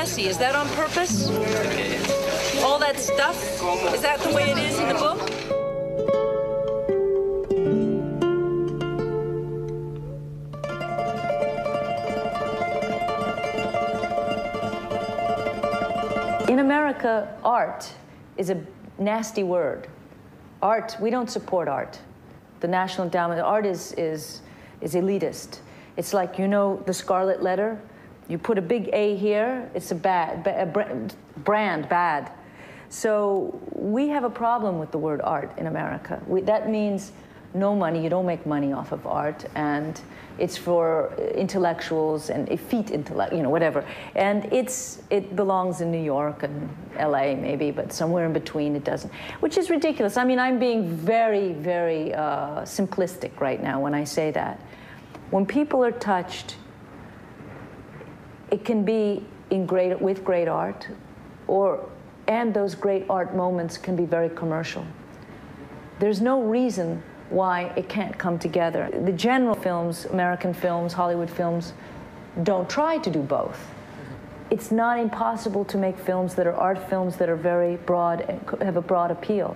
messy. Is that on purpose? All that stuff? Is that the way it is in the book? In America, art is a nasty word. Art, we don't support art. The National Endowment, art is, is, is elitist. It's like, you know, the scarlet letter? You put a big A here, it's a bad, a brand, bad. So we have a problem with the word art in America. We, that means no money, you don't make money off of art, and it's for intellectuals and effete intellect, you know, whatever. And it's it belongs in New York and L.A. maybe, but somewhere in between it doesn't, which is ridiculous. I mean, I'm being very, very uh, simplistic right now when I say that. When people are touched, it can be in great with great art, or and those great art moments can be very commercial. There's no reason why it can't come together. The general films, American films, Hollywood films, don't try to do both. It's not impossible to make films that are art films that are very broad and have a broad appeal.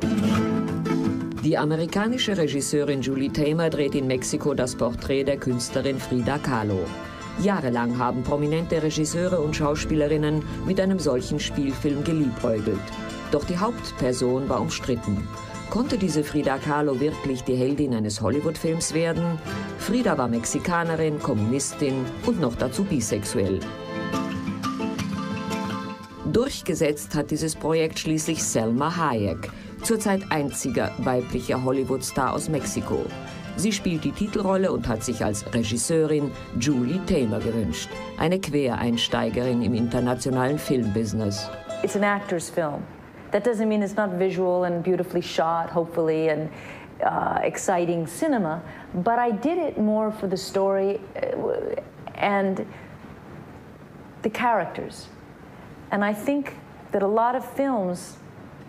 Die amerikanische Regisseurin Julie Tamer dreht in Mexiko das Porträt der Künstlerin Frida Kahlo. Jahrelang haben prominente Regisseure und Schauspielerinnen mit einem solchen Spielfilm geliebäugelt. Doch die Hauptperson war umstritten. Konnte diese Frida Kahlo wirklich die Heldin eines Hollywood-Films werden? Frida war Mexikanerin, Kommunistin und noch dazu bisexuell. Durchgesetzt hat dieses Projekt schließlich Selma Hayek, zurzeit einziger weiblicher Hollywood-Star aus Mexiko. Sie spielt die Titelrolle und hat sich als Regisseurin Julie Tamer gewünscht, eine Quereinsteigerin im internationalen Filmbusiness. It's an actor's film. That doesn't mean it's not visual and beautifully shot, hopefully, and uh, exciting cinema, but I did it more for the story uh, and the characters. And I think that a lot of films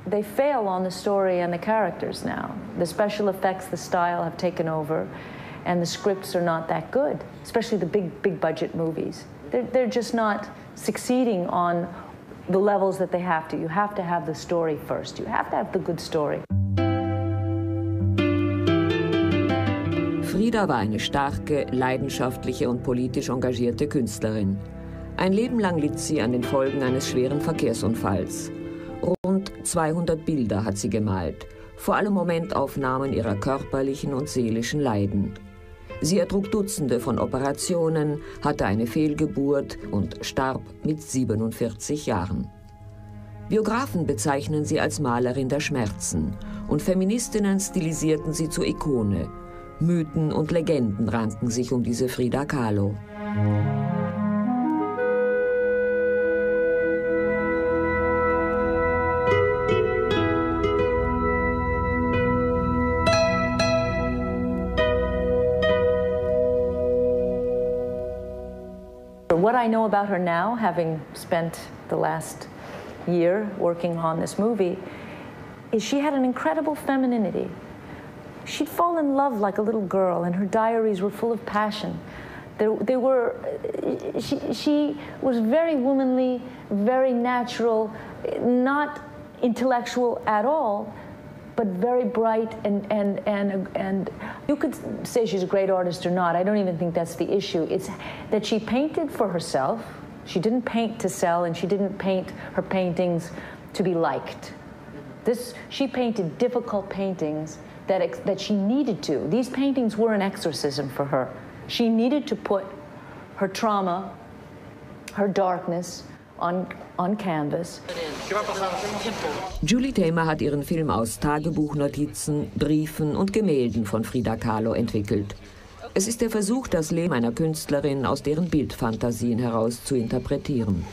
they fail on the story and the characters now. The special effects, the style have taken over, and the scripts are not that good, especially the big, big budget movies. They're, they're just not succeeding on the levels that they have to. You have to have the story first, you have to have the good story. Frida war eine starke, leidenschaftliche und politisch engagierte Künstlerin. Ein Leben lang litt sie an den Folgen eines schweren Verkehrsunfalls. Rund 200 Bilder hat sie gemalt, vor allem Momentaufnahmen ihrer körperlichen und seelischen Leiden. Sie ertrug Dutzende von Operationen, hatte eine Fehlgeburt und starb mit 47 Jahren. Biografen bezeichnen sie als Malerin der Schmerzen und Feministinnen stilisierten sie zur Ikone. Mythen und Legenden ranken sich um diese Frida Kahlo. What I know about her now, having spent the last year working on this movie, is she had an incredible femininity. She'd fall in love like a little girl, and her diaries were full of passion. They were, she, she was very womanly, very natural, not intellectual at all, but very bright and, and, and, and you could say she's a great artist or not. I don't even think that's the issue. It's that she painted for herself. She didn't paint to sell, and she didn't paint her paintings to be liked. This, she painted difficult paintings that, ex, that she needed to. These paintings were an exorcism for her. She needed to put her trauma, her darkness, on, on canvas. Julie Tamer hat ihren Film aus Tagebuchnotizen, Briefen und Gemälden von Frida Kahlo entwickelt. Es ist der Versuch, das Leben einer Künstlerin aus deren Bildfantasien heraus zu interpretieren.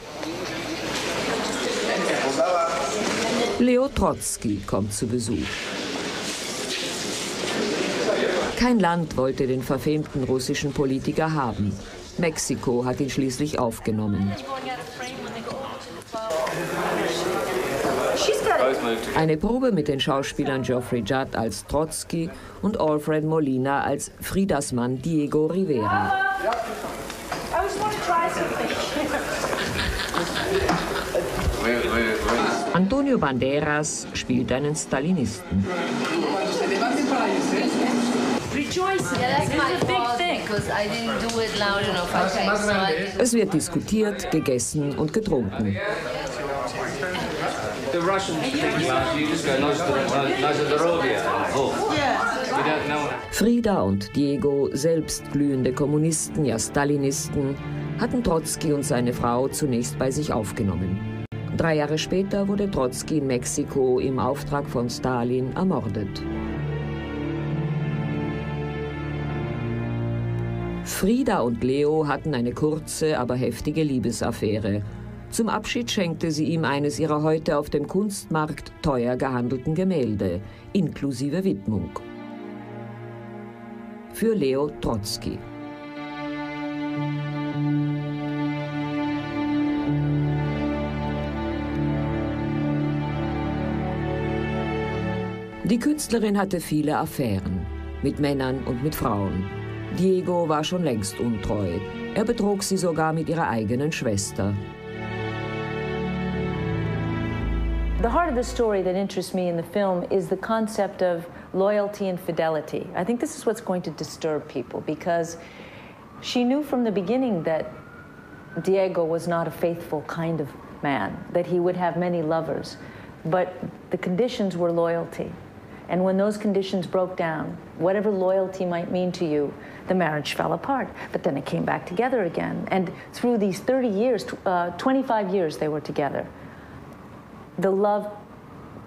Leo Trotzki kommt zu Besuch. Kein Land wollte den verfemten russischen Politiker haben. Mexiko hat ihn schließlich aufgenommen. Eine Probe mit den Schauspielern Geoffrey Judd als Trotsky und Alfred Molina als Fridas Mann Diego Rivera. Antonio Banderas spielt einen Stalinisten. Es wird diskutiert, gegessen und getrunken. Frida und Diego, selbst glühende Kommunisten, ja Stalinisten, hatten Trotzki und seine Frau zunächst bei sich aufgenommen. Drei Jahre später wurde Trotzki in Mexiko im Auftrag von Stalin ermordet. Frida und Leo hatten eine kurze, aber heftige Liebesaffäre. Zum Abschied schenkte sie ihm eines ihrer heute auf dem Kunstmarkt teuer gehandelten Gemälde, inklusive Widmung. Für Leo Trotzki. Die Künstlerin hatte viele Affären mit Männern und mit Frauen. Diego war schon längst untreu. Er betrog sie sogar mit ihrer eigenen Schwester. The heart of the story that interests me in the film is the concept of loyalty and fidelity. I think this is what's going to disturb people because she knew from the beginning that Diego was not a faithful kind of man, that he would have many lovers. But the conditions were loyalty. And when those conditions broke down, whatever loyalty might mean to you, the marriage fell apart. But then it came back together again. And through these 30 years, uh, 25 years they were together, the love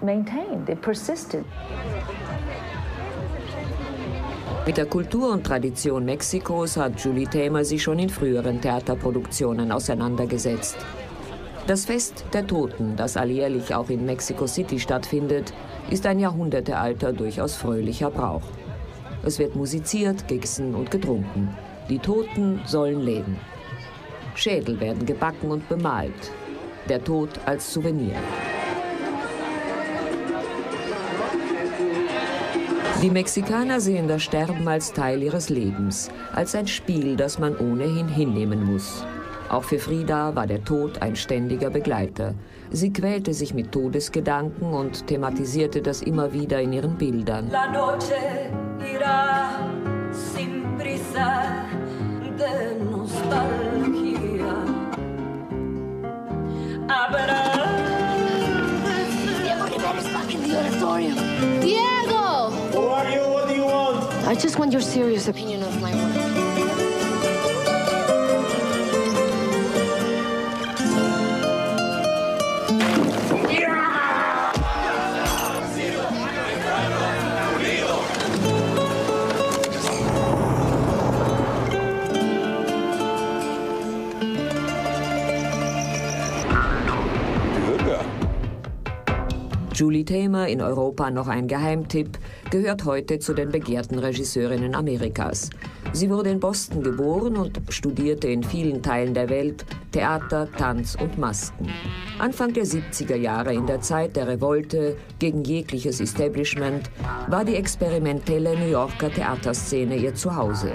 maintained, it persisted. Mit der Kultur und Tradition Mexikos hat Julie Tamer sich schon in früheren Theaterproduktionen auseinandergesetzt. Das Fest der Toten, das alljährlich auch in Mexico City stattfindet, ist ein jahrhundertealter, durchaus fröhlicher Brauch. Es wird musiziert, gegessen und getrunken. Die Toten sollen leben. Schädel werden gebacken und bemalt. Der Tod als Souvenir. Die Mexikaner sehen das Sterben als Teil ihres Lebens, als ein Spiel, das man ohnehin hinnehmen muss. Auch für Frida war der Tod ein ständiger Begleiter. Sie quälte sich mit Todesgedanken und thematisierte das immer wieder in ihren Bildern. La noche irá sin prisa de nostalgia. Auditorium. Diego! Who are you? What do you want? I just want your serious opinion of my work. Julie Tamer, in Europa noch ein Geheimtipp, gehört heute zu den begehrten Regisseurinnen Amerikas. Sie wurde in Boston geboren und studierte in vielen Teilen der Welt Theater, Tanz und Masken. Anfang der 70er Jahre, in der Zeit der Revolte gegen jegliches Establishment, war die experimentelle New Yorker Theaterszene ihr Zuhause.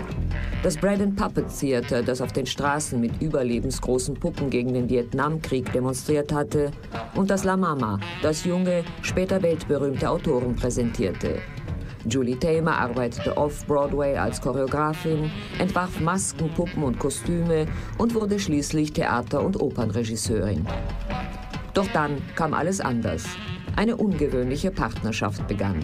Das Bread and Puppet Theater, das auf den Straßen mit überlebensgroßen Puppen gegen den Vietnamkrieg demonstriert hatte, und das La Mama, das junge, später weltberühmte Autoren präsentierte. Julie Tamer arbeitete off-Broadway als Choreografin, entwarf Masken, Puppen und Kostüme und wurde schließlich Theater- und Opernregisseurin. Doch dann kam alles anders. Eine ungewöhnliche Partnerschaft begann.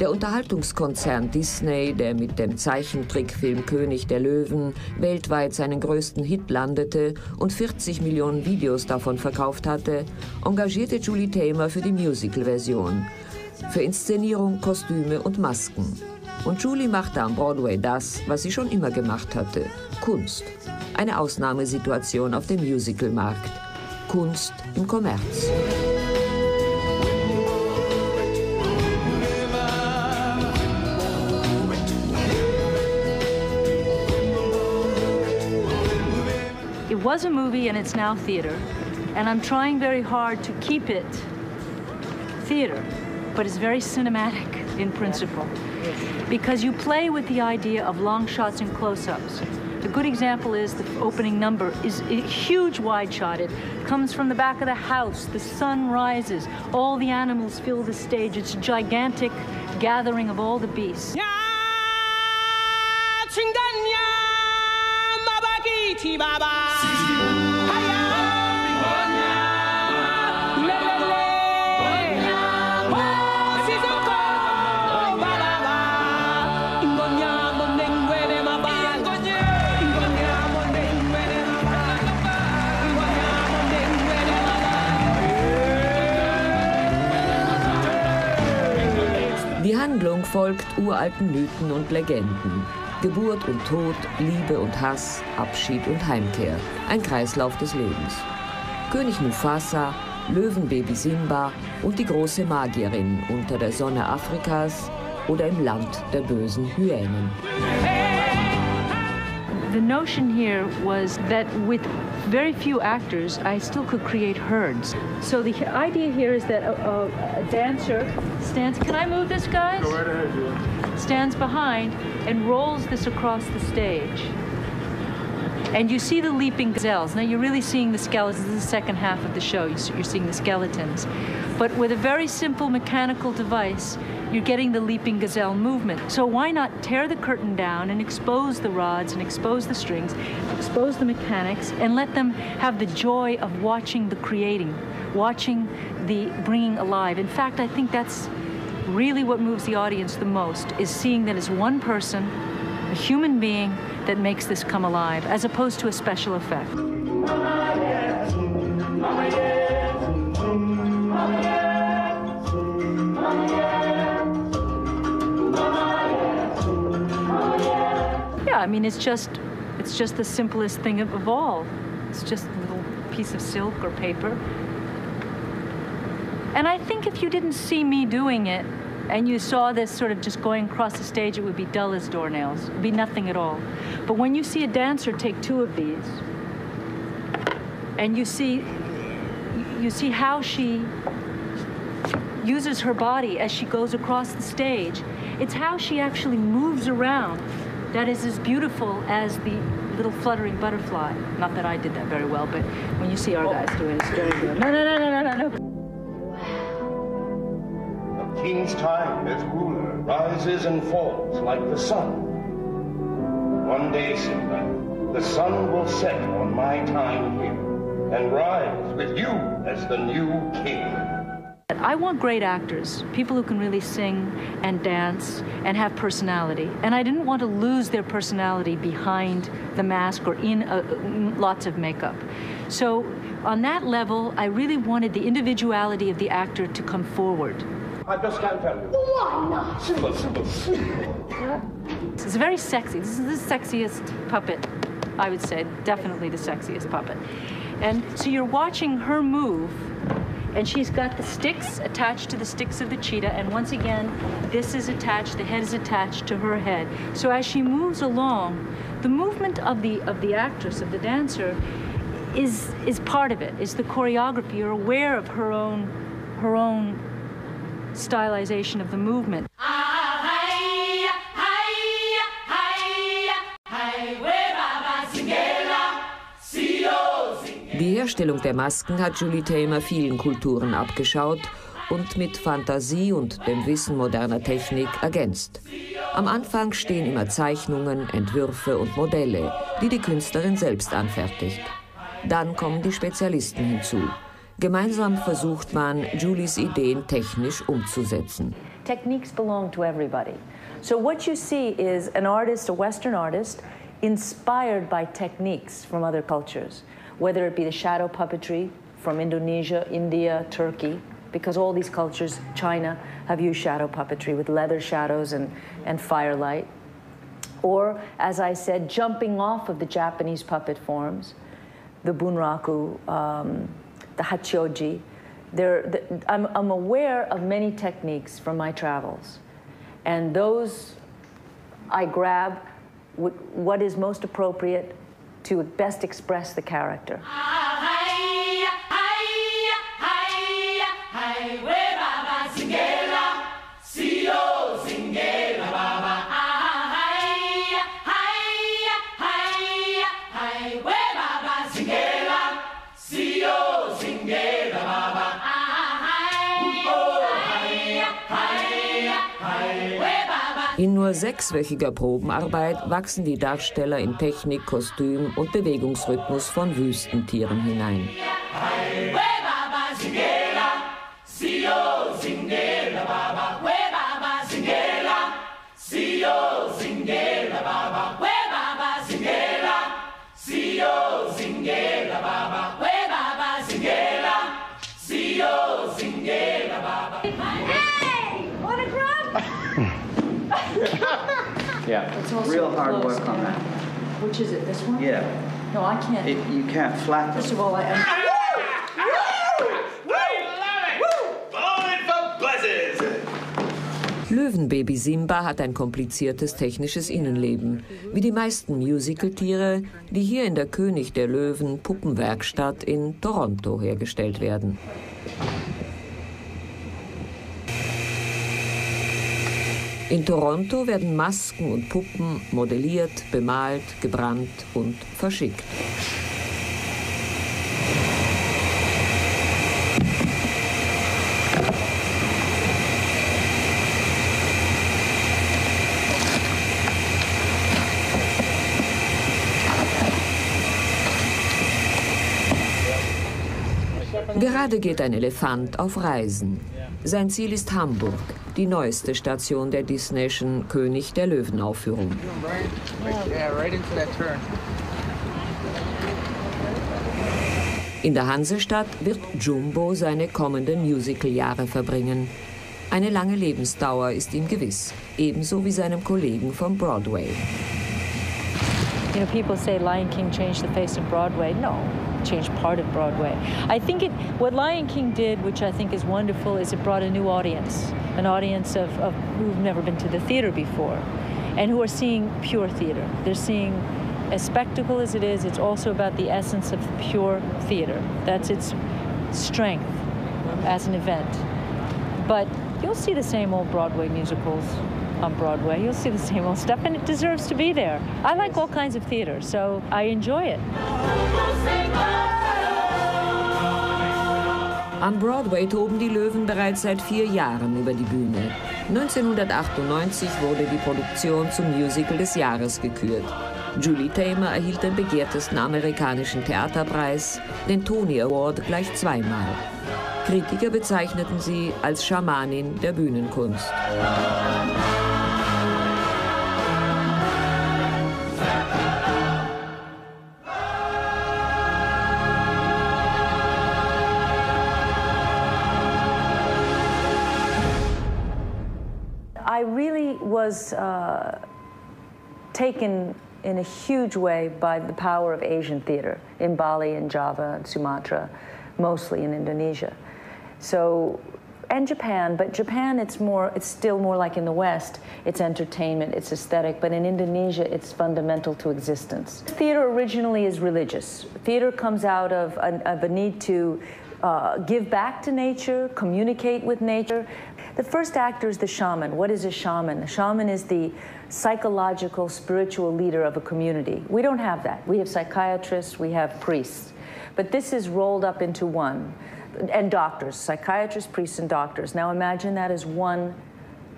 Der Unterhaltungskonzern Disney, der mit dem Zeichentrickfilm König der Löwen weltweit seinen größten Hit landete und 40 Millionen Videos davon verkauft hatte, engagierte Julie Tamer für die Musical-Version. Für Inszenierung, Kostüme und Masken. Und Julie machte am Broadway das, was sie schon immer gemacht hatte: Kunst. Eine Ausnahmesituation auf dem Musicalmarkt. Kunst im Kommerz. Was a movie and it's now theater. And I'm trying very hard to keep it theater, but it's very cinematic in principle. Because you play with the idea of long shots and close-ups. A good example is the opening number is a huge wide shot. It comes from the back of the house. The sun rises. All the animals fill the stage. It's a gigantic gathering of all the beasts. Die Handlung folgt uralten Mythen und Legenden. Geburt und Tod, Liebe und Hass, Abschied und Heimkehr. Ein Kreislauf des Lebens. König Mufasa, Löwenbaby Simba und die große Magierin unter der Sonne Afrikas oder im Land der bösen Hyänen. The notion here was that with very few actors, I still could create herds. So the idea here is that a, a, a dancer stands. Can I move this, guys? Go right ahead, Julie. Stands behind and rolls this across the stage. And you see the leaping gazelles. Now you're really seeing the skeletons. This is the second half of the show. You're seeing the skeletons. But with a very simple mechanical device, you're getting the leaping gazelle movement. So why not tear the curtain down and expose the rods and expose the strings, expose the mechanics, and let them have the joy of watching the creating, watching the bringing alive. In fact, I think that's really what moves the audience the most is seeing that it's one person, a human being, that makes this come alive, as opposed to a special effect. Yeah, I mean, it's just, it's just the simplest thing of, all. It's just a little piece of silk or paper. And I think if you didn't see me doing it, and you saw this sort of just going across the stage, it would be dull as doornails. It would be nothing at all. But when you see a dancer take two of these, and you see, you see how she uses her body as she goes across the stage, it's how she actually moves around that is as beautiful as the little fluttering butterfly. Not that I did that very well, but when you see our oh. guys doing it, it's very good. No, no, no, no, no, no, king's time as ruler rises and falls like the sun. One day, Simba, the sun will set on my time here and rise with you as the new king. I want great actors, people who can really sing and dance and have personality. And I didn't want to lose their personality behind the mask or in uh, a, lots of makeup. So, on that level, I really wanted the individuality of the actor to come forward. I just can't tell you. Why not? Simple, simple, simple. It's very sexy. This is the sexiest puppet, I would say, definitely the sexiest puppet. And so you're watching her move, and she's got the sticks attached to the sticks of the cheetah, and once again, this is attached, the head is attached to her head. So as she moves along, the movement of the of the actress, of the dancer, is is part of it, is the choreography. You're aware of her own her own stylization of the movement. Die Herstellung der Masken hat Julie Tamer vielen Kulturen abgeschaut und mit Fantasie und dem Wissen moderner Technik ergänzt. Am Anfang stehen immer Zeichnungen, Entwürfe und Modelle, die die Künstlerin selbst anfertigt. Dann kommen die Spezialisten hinzu. Gemeinsam versucht man, Julies Ideen technisch umzusetzen. techniques belong to everybody. So what you see is an artist, a Western artist, inspired by techniques from other cultures, whether it be the shadow puppetry from Indonesia, India, Turkey, because all these cultures, China, have used shadow puppetry with leather shadows and, and firelight. Or, as I said, jumping off of the Japanese puppet forms, the bunraku, um, the hachioji. The, I'm, I'm aware of many techniques from my travels. And those I grab what is most appropriate to best express the character. In nur sechswöchiger Probenarbeit wachsen die Darsteller in Technik, Kostüm und Bewegungsrhythmus von Wüstentieren hinein. Yeah, real hard work on that. Which is it? This one? Yeah. No, I can't. It, you can't flatten. First of all, I. am Löwenbaby Simba hat ein kompliziertes technisches Innenleben, wie die meisten Musicaltiere, die hier in der König der Löwen Puppenwerkstatt in Toronto hergestellt werden. In Toronto werden Masken und Puppen modelliert, bemalt, gebrannt und verschickt. Gerade geht ein Elefant auf Reisen. Sein Ziel ist Hamburg, die neueste Station der Disneyschen König der Löwen Aufführung. In der Hansestadt wird Jumbo seine kommenden Musicaljahre verbringen. Eine lange Lebensdauer ist ihm gewiss, ebenso wie seinem Kollegen vom Broadway. You know, people say Lion King changed the face of Broadway. No, changed part of Broadway. I think it, what Lion King did, which I think is wonderful, is it brought a new audience, an audience of, of who've never been to the theater before, and who are seeing pure theater. They're seeing as spectacle as it is, it's also about the essence of pure theater. That's its strength as an event. But you'll see the same old Broadway musicals on Broadway. You'll see the same old stuff, and it deserves to be there. I like all kinds of theater, so I enjoy it. Am Broadway toben die Löwen bereits seit vier Jahren über die Bühne. 1998 wurde die Produktion zum Musical des Jahres gekürt. Julie Tamer erhielt den begehrtesten amerikanischen Theaterpreis, den Tony Award, gleich zweimal. Kritiker bezeichneten sie als Schamanin der Bühnenkunst. Was uh, taken in a huge way by the power of Asian theater in Bali and Java and Sumatra, mostly in Indonesia. So, and Japan, but Japan, it's more, it's still more like in the West. It's entertainment, it's aesthetic, but in Indonesia, it's fundamental to existence. Theater originally is religious. Theater comes out of a, of a need to uh, give back to nature, communicate with nature. The first actor is the shaman. What is a shaman? A shaman is the psychological, spiritual leader of a community. We don't have that. We have psychiatrists, we have priests. But this is rolled up into one. And doctors, psychiatrists, priests, and doctors. Now imagine that as one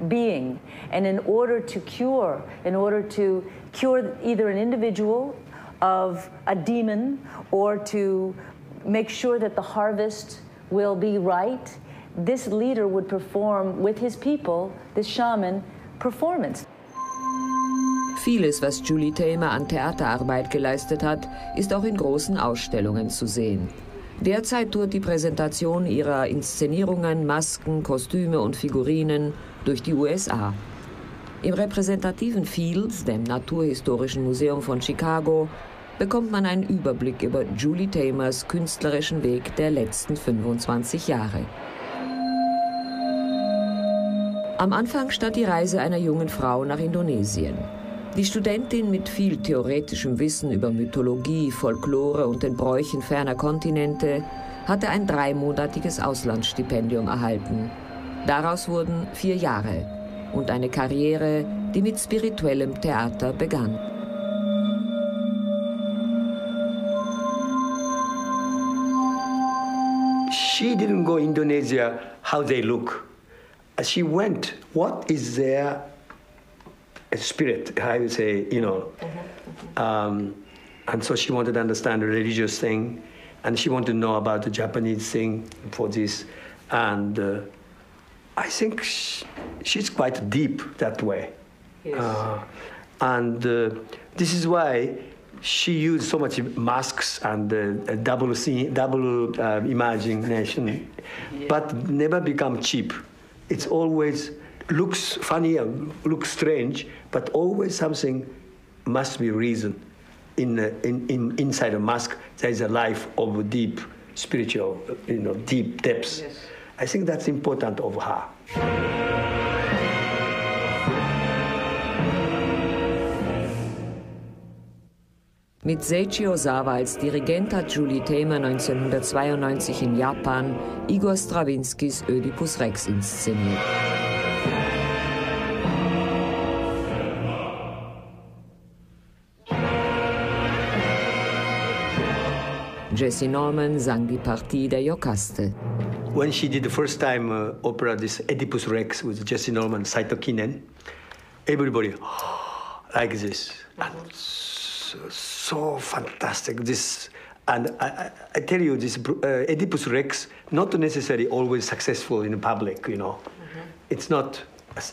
being. And in order to cure, in order to cure either an individual of a demon or to make sure that the harvest will be right, this leader would perform with his people, this shaman, performance. Vieles, was Julie Tamer an Theaterarbeit geleistet hat, ist auch in großen Ausstellungen zu sehen. Derzeit tourt die Präsentation ihrer Inszenierungen, Masken, Kostüme und Figurinen durch die USA. Im repräsentativen Fields, dem Naturhistorischen Museum von Chicago, bekommt man einen Überblick über Julie Tamers künstlerischen Weg der letzten 25 Jahre. Am Anfang stand die Reise einer jungen Frau nach Indonesien. Die Studentin mit viel theoretischem Wissen über Mythologie, Folklore und den Bräuchen ferner Kontinente hatte ein dreimonatiges Auslandsstipendium erhalten. Daraus wurden vier Jahre und eine Karriere, die mit spirituellem Theater begann. She didn't go Indonesia how they look. She went, what is their spirit, I would say, you know. Um, and so she wanted to understand the religious thing, and she wanted to know about the Japanese thing for this. And uh, I think she, she's quite deep that way. Yes. Uh, and uh, this is why she used so much masks and uh, double double uh, imagination, but never become cheap. It's always looks funny and looks strange, but always something must be reason. In, uh, in, in inside a mask, there is a life of deep spiritual, you know, deep depths. Yes. I think that's important of her. Mit Seiichi Osawa als Dirigent hat Julie Tamer 1992 in Japan Igor Strawinskys Oedipus Rex inszeniert. Jesse Norman sang die Partie der Jokaste. When she did the first time uh, opera, this Oedipus Rex with Jesse Norman, Saito Kinen, everybody like this. And so, so fantastic. This and I, I, tell you, this uh, Oedipus Rex not necessarily always successful in public. You know, it's not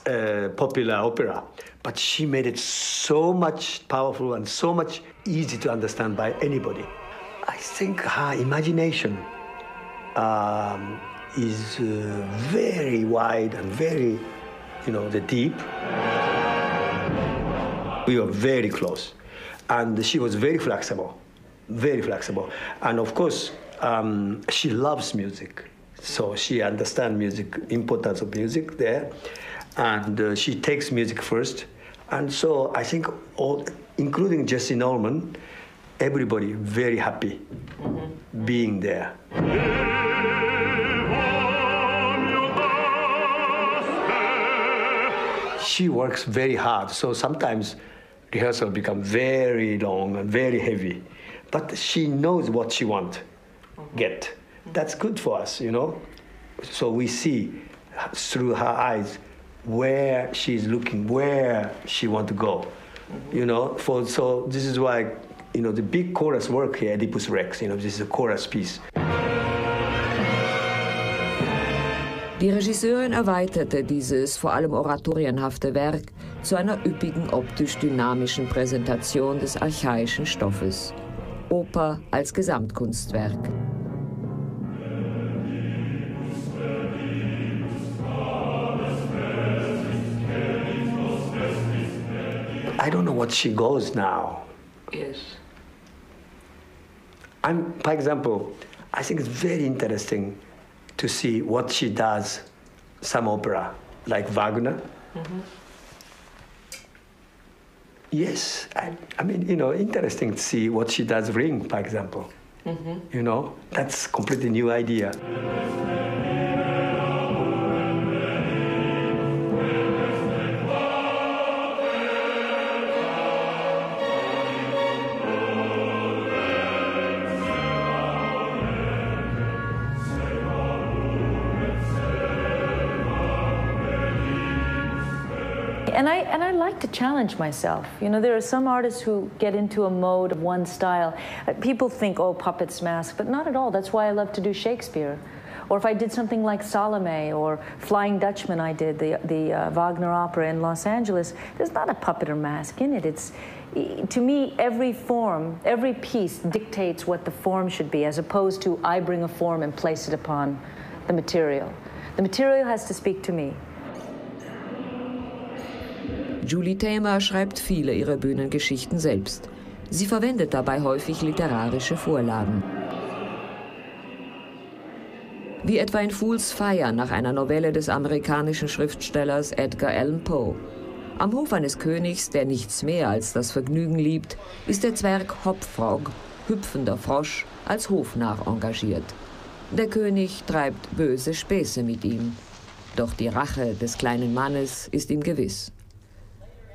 a popular opera, but she made it so much powerful and so much easy to understand by anybody. I think her imagination um, is uh, very wide and very, you know, the deep. We were very close, and she was very flexible, very flexible, and of course, um, she loves music, so she understands music, importance of music there, and uh, she takes music first, and so I think all, including Jesse Norman, everybody very happy being there. She works very hard, so sometimes rehearsal become very long and very heavy. But she knows what she want uh-huh. get. That's good for us, you know. So we see through her eyes where she's looking, where she want to go. Mm-hmm. You know, for so this is why you know the big chorus work here, Oedipus Rex. You know, this is a chorus piece. Die Regisseurin erweiterte dieses vor allem oratorienhafte Werk zu einer üppigen optisch dynamischen Präsentation des archaischen Stoffes. Oper als Gesamtkunstwerk. I don't know what she goes now. Yes. I'm, for example, I think it's very interesting to see what she does some opera, like Wagner. Mm-hmm. Yes, I, I mean, you know, interesting to see what she does Ring, for example. Mm-hmm. You know, that's completely new idea. Challenge myself. You know, there are some artists who get into a mode of one style. Uh, People think, oh, puppets, mask, but not at all. That's why I love to do Shakespeare. Or if I did something like Salome or Flying Dutchman, I did the, the uh, Wagner opera in Los Angeles, there's not a puppet or mask in it. It's, to me, every form, every piece dictates what the form should be, as opposed to I bring a form and place it upon the material. The material has to speak to me. Julie Tamer schreibt viele ihrer Bühnengeschichten selbst. Sie verwendet dabei häufig literarische Vorlagen. Wie etwa in Fools Fire nach einer Novelle des amerikanischen Schriftstellers Edgar Allan Poe. Am Hof eines Königs, der nichts mehr als das Vergnügen liebt, ist der Zwerg Hopfrog, hüpfender Frosch, als Hofnarr engagiert. Der König treibt böse Späße mit ihm. Doch die Rache des kleinen Mannes ist ihm gewiss.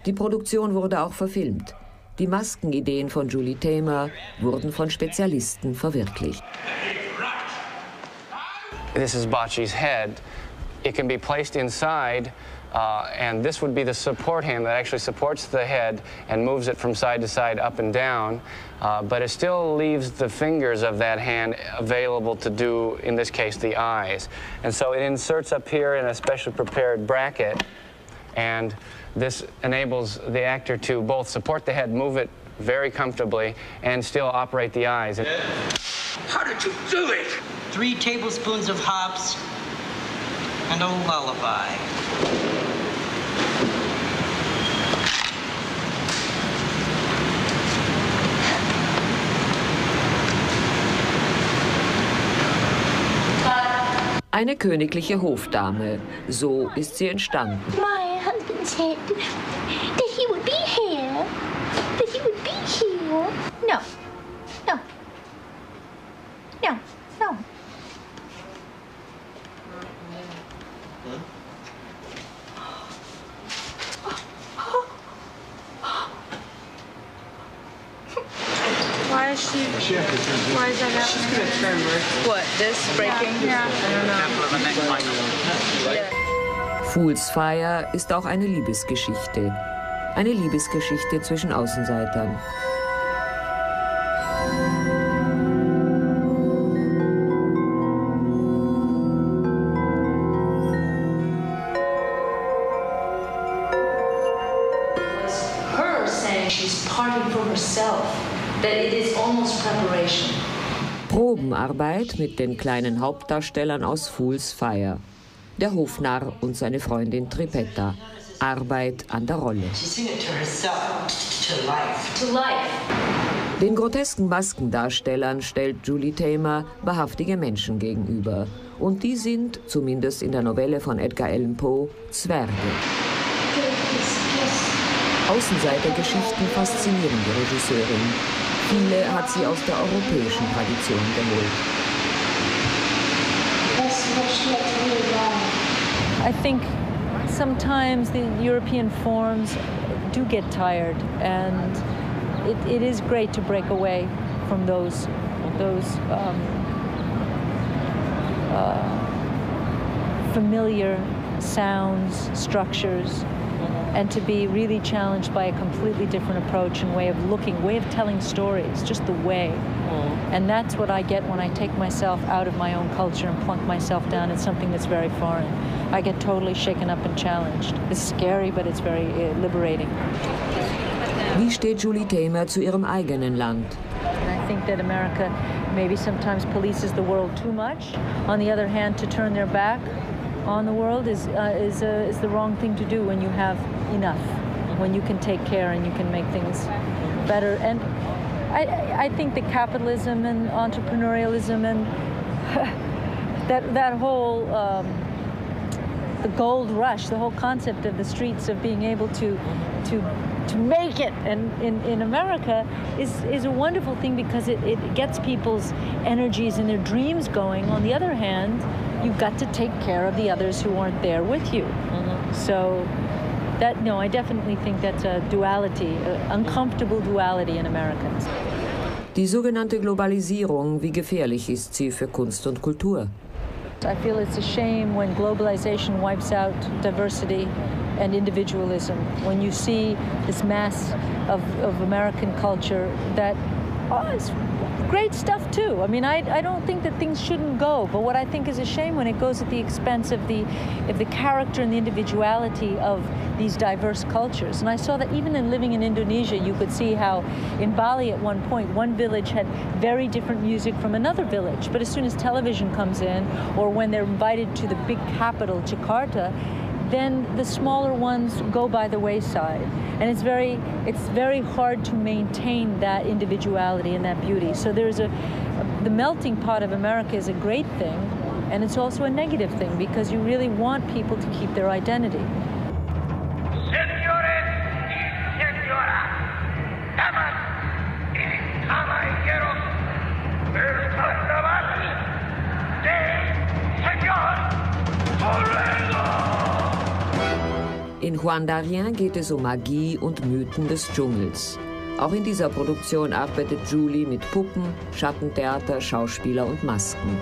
Die Produktion wurde auch verfilmt. Die Maskenideen von Julie Tamer wurden von Spezialisten verwirklicht. This is Bocce's head. It can be placed inside Uh, and this would be the support hand that actually supports the head and moves it from side to side, up and down. Uh, but it still leaves the fingers of that hand available to do, in this case, the eyes. And so it inserts up here in a specially prepared bracket. And this enables the actor to both support the head, move it very comfortably, and still operate the eyes. How did you do it? Three tablespoons of hops and a lullaby. Eine königliche Hofdame, so ist sie entstanden. My husband said that he would be here. That he would be here. No. No. No. No. Why is she? Why is that happening? What? This breaking? Yeah. I don't know. Fool's Fire ist auch eine Liebesgeschichte. Eine Liebesgeschichte zwischen Außenseitern. Probenarbeit mit den kleinen Hauptdarstellern aus Fool's Fire. Der Hofnarr und seine Freundin Tripetta. Arbeit an der Rolle. Den grotesken Maskendarstellern stellt Julie Tamer wahrhaftige Menschen gegenüber. Und die sind, zumindest in der Novelle von Edgar Allan Poe, Zwerge. Außenseitergeschichten faszinieren die Regisseurin. Viele hat sie aus der europäischen Tradition geholt. I think sometimes the European forms do get tired, and it, it is great to break away from those those um, uh, familiar sounds, structures, and to be really challenged by a completely different approach and way of looking, way of telling stories, just the way. And that's what I get when I take myself out of my own culture and plunk myself down in something that's very foreign. I get totally shaken up and challenged. It's scary, but it's very uh, liberating. Wie steht Julie Tamer zu ihrem eigenen Land? I think that America maybe sometimes polices the world too much. On the other hand, to turn their back on the world is, uh, is, uh, is the wrong thing to do when you have enough, when you can take care and you can make things better. And I, I think that capitalism and entrepreneurialism and that, that whole um, the gold rush, the whole concept of the streets of being able to to to make it and in, in America is, is a wonderful thing because it, it gets people's energies and their dreams going. On the other hand, you've got to take care of the others who aren't there with you. Mm-hmm. So that no, I definitely think that's a duality, an uncomfortable duality in Americans. Die sogenannte Globalisierung, wie gefährlich ist sie für Kunst und Kultur? I feel it's a shame when globalization wipes out diversity and individualism. When you see this mass of, of American culture that oh, is great stuff too. I mean, I, I don't think that things shouldn't go, but what I think is a shame when it goes at the expense of the, of the character and the individuality of these diverse cultures. And I saw that even in living in Indonesia, you could see how in Bali at one point, one village had very different music from another village. But as soon as television comes in, or when they're invited to the big capital, Jakarta, then the smaller ones go by the wayside. And it's very, it's very hard to maintain that individuality and that beauty. So there's a, the melting pot of America is a great thing, and it's also a negative thing because you really want people to keep their identity. In Juan Darien geht es um Magie und Mythen des Dschungels. Auch in dieser Produktion arbeitet Julie mit Puppen, Schattentheater, Schauspieler und Masken.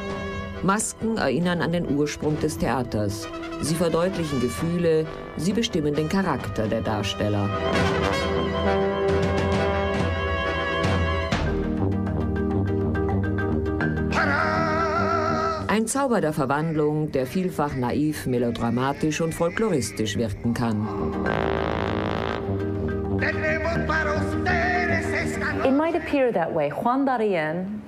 Masken erinnern an den Ursprung des Theaters. Sie verdeutlichen Gefühle, sie bestimmen den Charakter der Darsteller. Ein Zauber der Verwandlung, der vielfach naiv, melodramatisch und folkloristisch wirken kann. It might appear that way. Juan Darien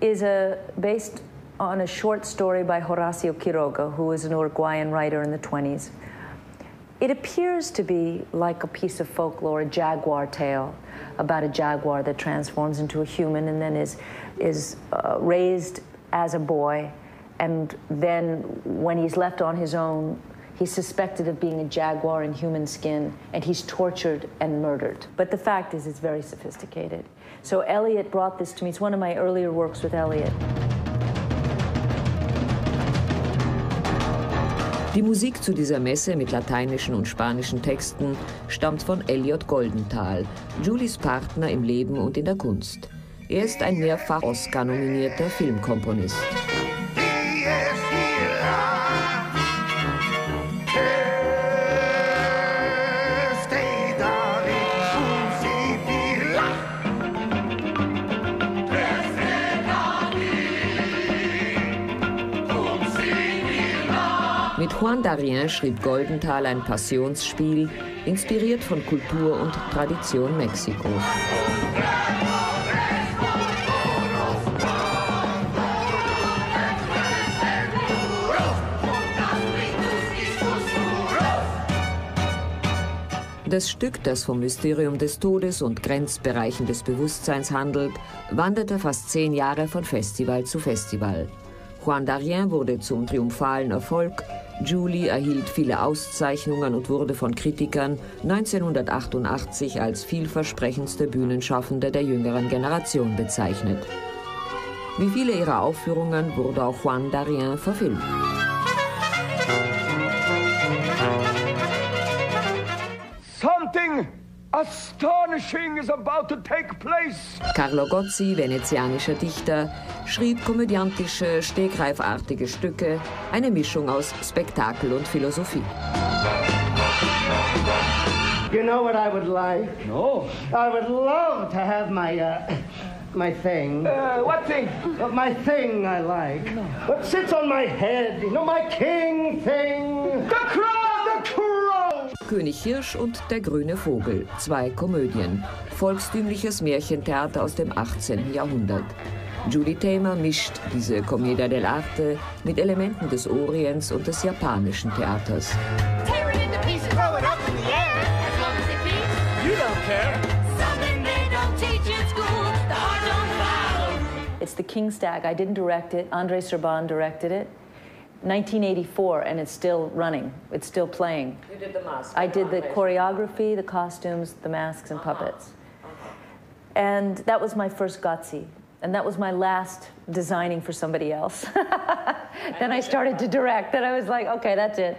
is a, based on a short story by Horacio Quiroga, who was an Uruguayan writer in the 20s. It appears to be like a piece of folklore, a jaguar tale about a jaguar that transforms into a human and then is, is uh, raised as a boy. And then when he's left on his own, he's suspected of being a jaguar in human skin and he's tortured and murdered. But the fact is, it's very sophisticated. So Elliot brought this to me. It's one of my earlier works with Elliot. Die Musik zu dieser Messe mit lateinischen und spanischen Texten stammt von Elliot Goldenthal, Julies Partner im Leben und in der Kunst. Er ist ein mehrfach Oscar-nominierter Filmkomponist. Juan Darien schrieb Goldenthal ein Passionsspiel, inspiriert von Kultur und Tradition Mexikos. Das Stück, das vom Mysterium des Todes und Grenzbereichen des Bewusstseins handelt, wanderte fast zehn Jahre von Festival zu Festival. Juan Darien wurde zum triumphalen Erfolg, Julie erhielt viele Auszeichnungen und wurde von Kritikern 1988 als vielversprechendste Bühnenschaffende der jüngeren Generation bezeichnet. Wie viele ihrer Aufführungen wurde auch Juan Darien verfilmt. Astonishing is about to take place. Carlo Gozzi, venezianischer Dichter, schrieb komödiantische, stegreifartige Stücke, eine Mischung aus Spektakel und Philosophie. You know what I would like? No. I would love to have my uh, my thing. Uh, what thing? My thing I like. What sits on my head? You know, my king thing. The crown! The crown! König Hirsch und der grüne Vogel, zwei Komödien, volkstümliches Märchentheater aus dem 18. Jahrhundert. Julie Tamer mischt diese Commedia dell'arte mit Elementen des Orients und des japanischen Theaters. Tear it into pieces, throw it up in the air. As long as it beats. You don't care. Something they don't teach in school. The heart don't follow. It's The King Stag. I didn't direct it. Andre Serban directed it. 1984, and it's still running. It's still playing. You did the mask. I did the choreography, the costumes, the masks, and uh-huh. puppets. Uh-huh. And that was my first Gotzi. And that was my last designing for somebody else. then I started to direct. Then I was like, okay, that's it.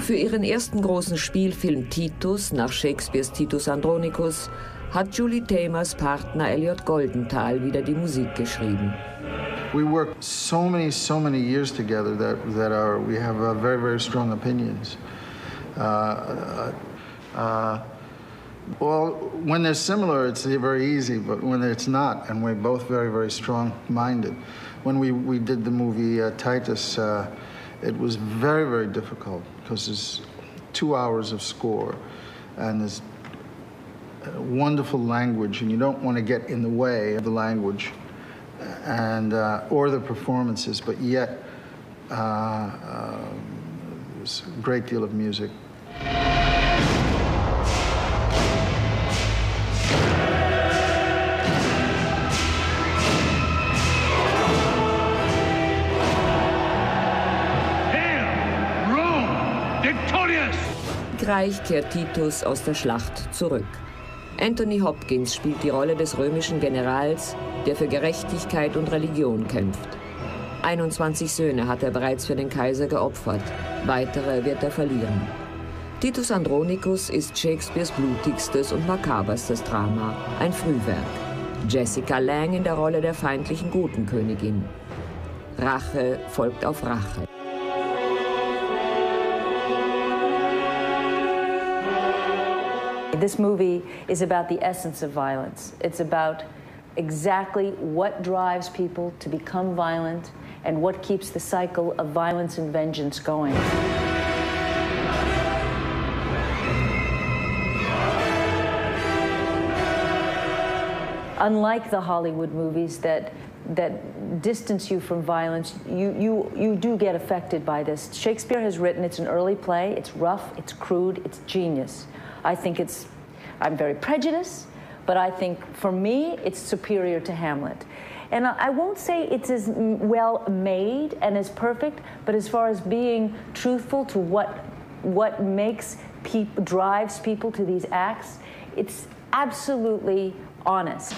Für ihren ersten großen Spielfilm Titus nach Shakespeares Titus Andronicus hat Julie Tamers Partner Elliot Goldenthal wieder die Musik geschrieben. We worked so many, so many years together that, that are, we have uh, very, very strong opinions. Uh, uh, Well, when they're similar, it's very easy, but when it's not, and we're both very, very strong minded. When we, we did the movie uh, Titus, uh, it was very, very difficult because there's two hours of score and there's uh, wonderful language, and you don't want to get in the way of the language and uh, or the performances, but yet uh, uh, there's a great deal of music. Siegreich kehrt Titus aus der Schlacht zurück. Anthony Hopkins spielt die Rolle des römischen Generals, der für Gerechtigkeit und Religion kämpft. 21 Söhne hat er bereits für den Kaiser geopfert, weitere wird er verlieren. Titus Andronicus ist Shakespeares blutigstes und makaberstes Drama, ein Frühwerk. Jessica Lang in der Rolle der feindlichen guten Königin. Rache folgt auf Rache. This movie is about the essence of violence. It's about exactly what drives people to become violent and what keeps the cycle of violence and vengeance going. Unlike the Hollywood movies that that distance you from violence, you, you, you do get affected by this. Shakespeare has written, it's an early play, it's rough, it's crude, it's genius. I think it's, I'm very prejudiced, but I think for me, it's superior to Hamlet. And I won't say it's as well made and as perfect, but as far as being truthful to what, what makes people, drives people to these acts, it's absolutely honest.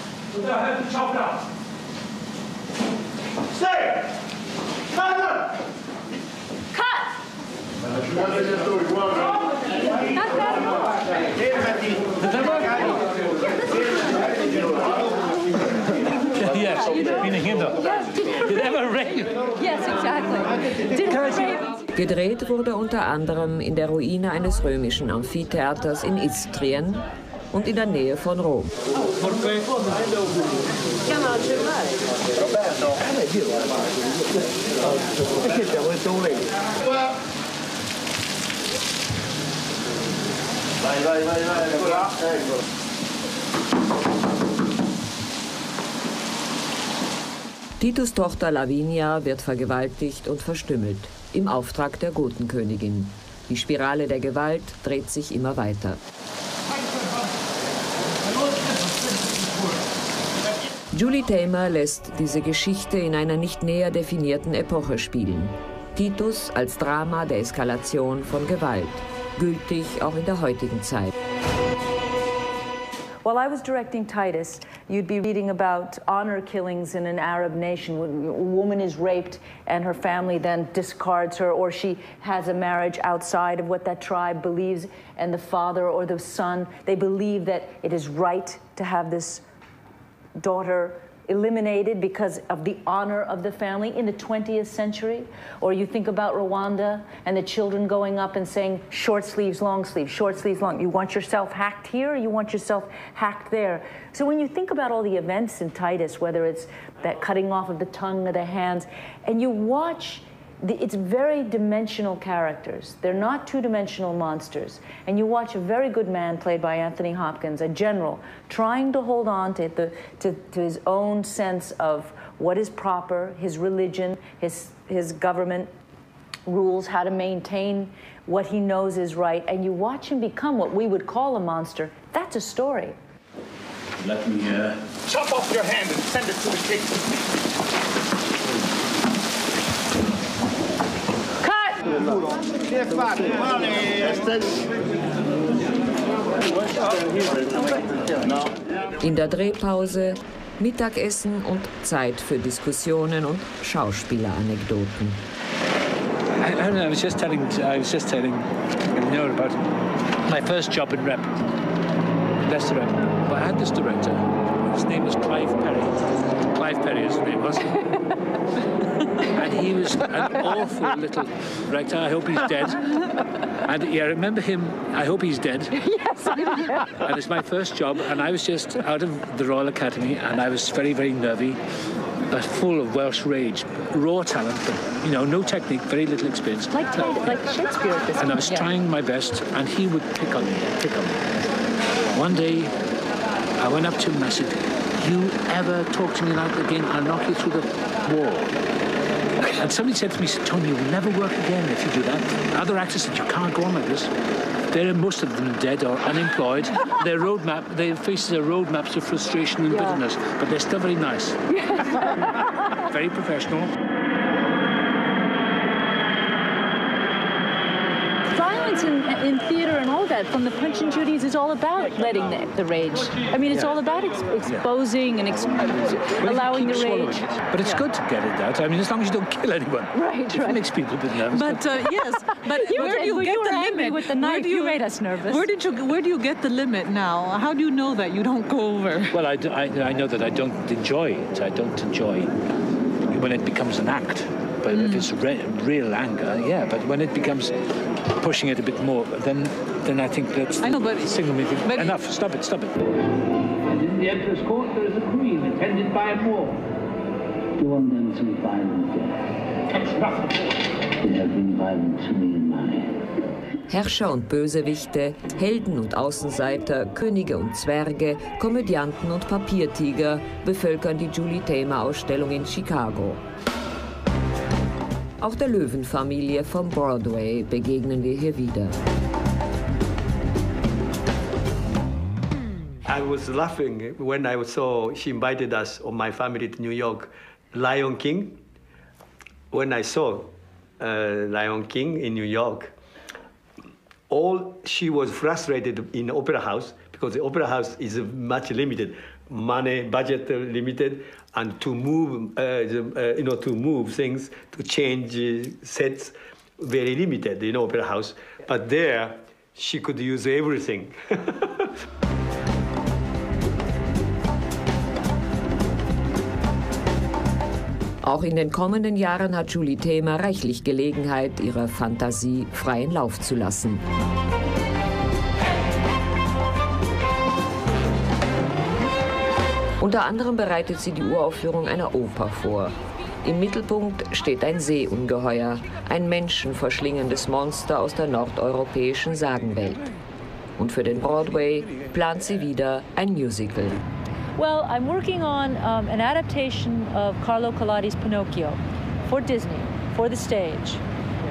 Stay! Cut! Cut! Yes, meaning hinder. Did ever rain? Yes, exactly. Did rain? Gedreht wurde unter anderem in der Ruine eines römischen Amphitheaters in Istrien und in der Nähe von Rom. Vai, vai, vai, vai, Titus Tochter Lavinia wird vergewaltigt und verstümmelt im Auftrag der guten Königin. Die Spirale der Gewalt dreht sich immer weiter. Julie Tamer lässt diese Geschichte in einer nicht näher definierten Epoche spielen. Titus als Drama der Eskalation von Gewalt, gültig auch in der heutigen Zeit. While I was directing Titus, you'd be reading about honor killings in an Arab nation. When a woman is raped and her family then discards her, or she has a marriage outside of what that tribe believes, and the father or the son, they believe that it is right to have this daughter eliminated because of the honor of the family in the 20th century. Or you think about Rwanda and the children going up and saying, short sleeves, long sleeves, short sleeves, long. You want yourself hacked here, you want yourself hacked there. So when you think about all the events in Titus, whether it's that cutting off of the tongue or the hands, and you watch it's very dimensional characters. They're not two dimensional monsters. And you watch a very good man played by Anthony Hopkins, a general, trying to hold on to, the, to, to his own sense of what is proper, his religion, his, his government rules, how to maintain what he knows is right. And you watch him become what we would call a monster. That's a story. Let me uh, chop off your hand and send it to the king. In der Drehpause Mittagessen und Zeit für Diskussionen und Schauspieleranekdoten. I, I don't know. I was just telling. I was just telling Noel about my first job in rep, Rep. But I had this director. His name was Clive Perry. Clive Clive Perry, his name was. an awful little rector. I hope he's dead. And yeah, I remember him. I hope he's dead. Yes. and it's my first job, and I was just out of the Royal Academy, and I was very, very nervy, but full of Welsh rage, raw talent, but you know, no technique, very little experience. Like, like Shakespeare at this and I was yeah. trying my best, and he would pick on me, pick on me. One day, I went up to him and I said, "You ever talk to me like that again? I'll knock you through the wall." And somebody said to me, "Tony, you'll never work again if you do that." Other actors said, "You can't go on like this." They're most of them dead or unemployed. their roadmap, their faces are roadmaps of frustration and bitterness, but they're still very nice, very professional. Violence in, in theater and all that, from the Punch and Judy's, is all about letting the, the rage. I mean, it's Yeah. all about ex- exposing and ex- allowing the rage. it. But it's good to get it out. I mean, as long as you don't kill anyone. Right, It makes people a bit nervous. But uh, yes, but You where did- do you get you the limit? with the Where knife. do You made us nervous. Where did you? Where do you get the limit now? How do you know that you don't go over? Well, I know that I don't enjoy it. I don't enjoy when it becomes an act. But if it's re- real anger, yeah. But when it becomes pushing it a bit more, then then I think that's I know, but signal me. think, Enough. Stop it. Stop it. And in the Emperor's court there is a queen attended by a Moor. Do on them some violent death. That's not They have been violent to me and mine. Herrscher und Bösewichte, Helden und Außenseiter, Könige und Zwerge, Komödianten und Papiertiger bevölkern die Julie Tamer Ausstellung in Chicago. Auch der Löwenfamilie vom Broadway begegnen wir hier wieder. I was laughing when I saw she invited us or my family to New York, Lion King. When I saw uh, Lion King in New York, all she was frustrated in opera house because the opera house is much limited, money budget limited, and to move, uh, uh, you know, to move things, to change uh, sets, very limited in opera house. But there, she could use everything. Auch in den kommenden Jahren hat Julie Tamer reichlich Gelegenheit, ihrer Fantasie freien Lauf zu lassen. Unter anderem bereitet sie die Uraufführung einer Oper vor. Im Mittelpunkt steht ein Seeungeheuer, ein menschenverschlingendes Monster aus der nordeuropäischen Sagenwelt. Und für den Broadway plant sie wieder ein Musical. Well, I'm working on um, an adaptation of Carlo Collodi's Pinocchio for Disney, for the stage.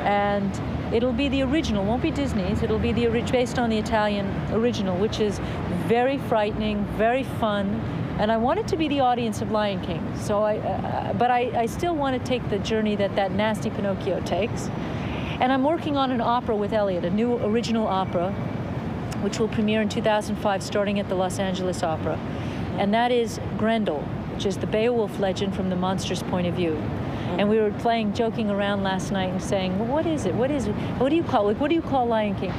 And it'll be the original, won't be Disney's, it'll be the based on the Italian original, which is very frightening, very fun. And I want it to be the audience of Lion King. So I, uh, but I, I still want to take the journey that that nasty Pinocchio takes. And I'm working on an opera with Elliot, a new original opera, which will premiere in 2005, starting at the Los Angeles Opera. And that is Grendel, which is the Beowulf legend from the monster's point of view. And we were playing, joking around last night and saying, well, what is it? What is it? What do you call it? What do you call Lion King?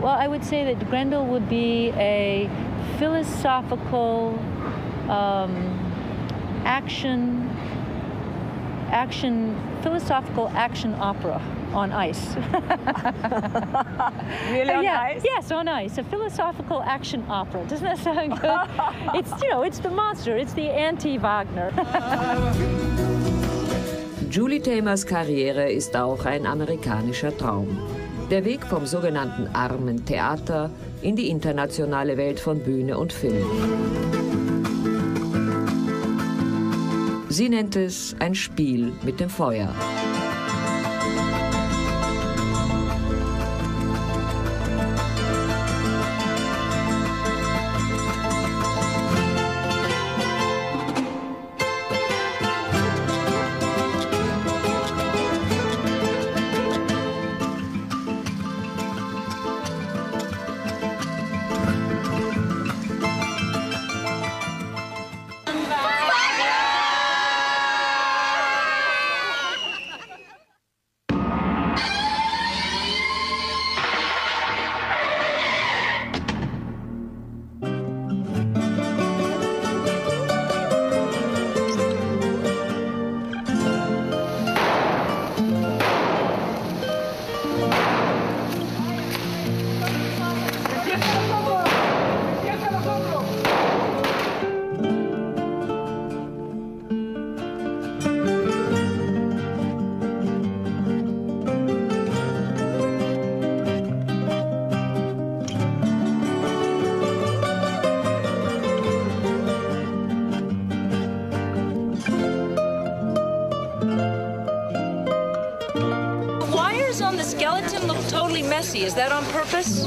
Well, I would say that Grendel would be a philosophical um, action, action, philosophical action opera on ice. Really on yeah, ice? Yes, on ice. A philosophical action opera. Doesn't that sound good? it's you know, it's the monster. It's the anti-Wagner. Julie Tamers Karriere ist auch ein amerikanischer Traum. Der Weg vom sogenannten armen Theater in die internationale Welt von Bühne und Film. Sie nennt es ein Spiel mit dem Feuer. Is that on purpose?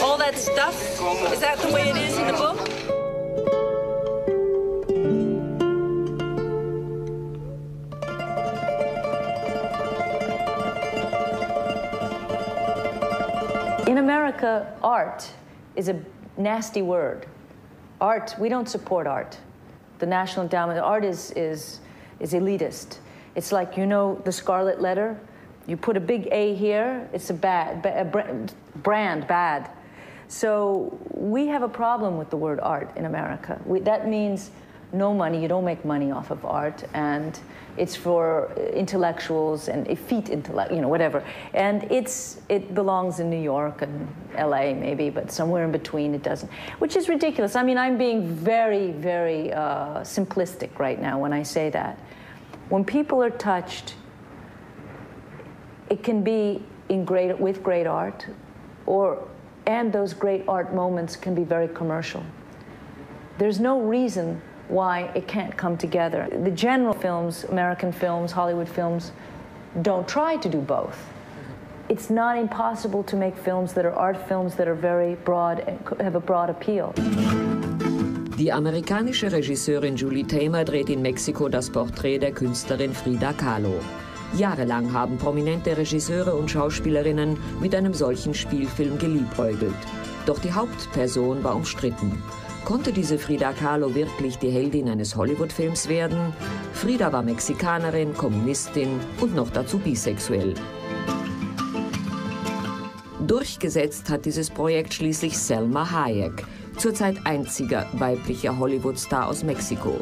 All that stuff? Is that the way it is in the book? In America, art is a nasty word. Art, we don't support art. The National Endowment, art is, is, is elitist. It's like, you know, the scarlet letter? You put a big A here, it's a bad, a brand, bad. So we have a problem with the word art in America. We, that means no money, you don't make money off of art, and it's for intellectuals and effete intellect, you know, whatever. And it's it belongs in New York and L.A. maybe, but somewhere in between it doesn't, which is ridiculous. I mean, I'm being very, very uh, simplistic right now when I say that. When people are touched, it can be in great with great art, or and those great art moments can be very commercial. There's no reason why it can't come together. The general films, American films, Hollywood films, don't try to do both. It's not impossible to make films that are art films that are very broad and have a broad appeal. Die amerikanische Regisseurin Julie Tamer dreht in Mexiko das Porträt der Künstlerin Frida Kahlo. Jahrelang haben prominente Regisseure und Schauspielerinnen mit einem solchen Spielfilm geliebäugelt. Doch die Hauptperson war umstritten. Konnte diese Frida Kahlo wirklich die Heldin eines Hollywood-Films werden? Frida war Mexikanerin, Kommunistin und noch dazu bisexuell. Durchgesetzt hat dieses Projekt schließlich Selma Hayek, zurzeit einziger weiblicher Hollywood-Star aus Mexiko.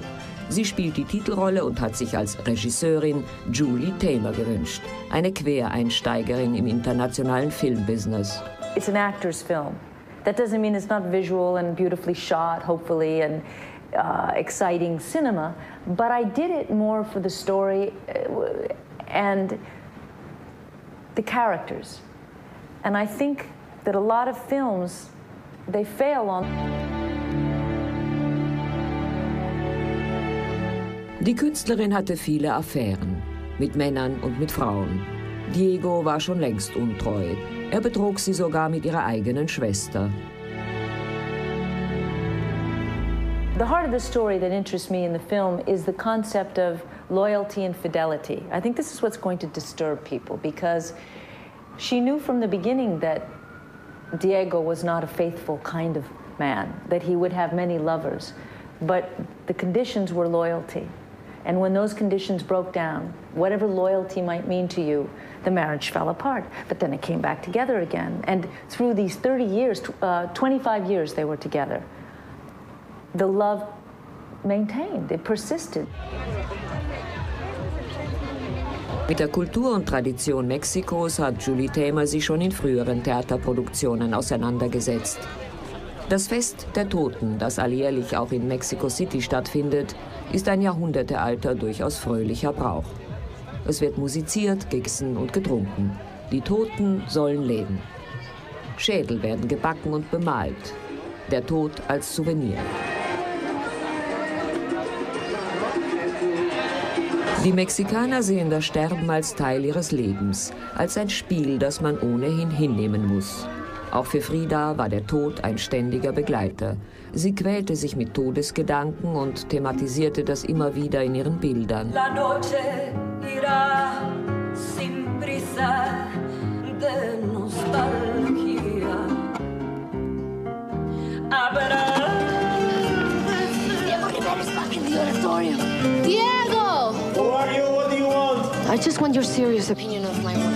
Sie spielt die Titelrolle und hat sich als Regisseurin Julie Tamer gewünscht, eine Quereinsteigerin im internationalen Filmbusiness. It's an actor's film. That doesn't mean it's not visual and beautifully shot, hopefully, and uh, exciting cinema, but I did it more for the story uh, and the characters. And I think that a lot of films, they fail on. Die Künstlerin hatte viele Affären mit Männern und mit Frauen. Diego war schon längst untreu. Er betrog sie sogar mit ihrer eigenen Schwester. The heart of the story that interests me in the film is the concept of loyalty and fidelity. I think this is what's going to disturb people because she knew from the beginning that Diego was not a faithful kind of man, that he would have many lovers, but the conditions were loyalty. And when those conditions broke down, whatever loyalty might mean to you, the marriage fell apart. But then it came back together again. And through these 30 years, uh, 25 years they were together, the love maintained, it persisted. Mit der Kultur und Tradition Mexikos hat Julie Tamer sich schon in früheren Theaterproduktionen auseinandergesetzt. Das Fest der Toten, das alljährlich auch in Mexico City stattfindet, ist ein jahrhundertealter, durchaus fröhlicher Brauch. Es wird musiziert, gegessen und getrunken. Die Toten sollen leben. Schädel werden gebacken und bemalt. Der Tod als Souvenir. Die Mexikaner sehen das Sterben als Teil ihres Lebens, als ein Spiel, das man ohnehin hinnehmen muss. Auch für Frida war der Tod ein ständiger Begleiter. Sie quälte sich mit Todesgedanken und thematisierte das immer wieder in ihren Bildern. La noche irá sin prisa de nostalgia. Habrá. Diego! Who are you? What do you want? I just want your serious opinion of my work.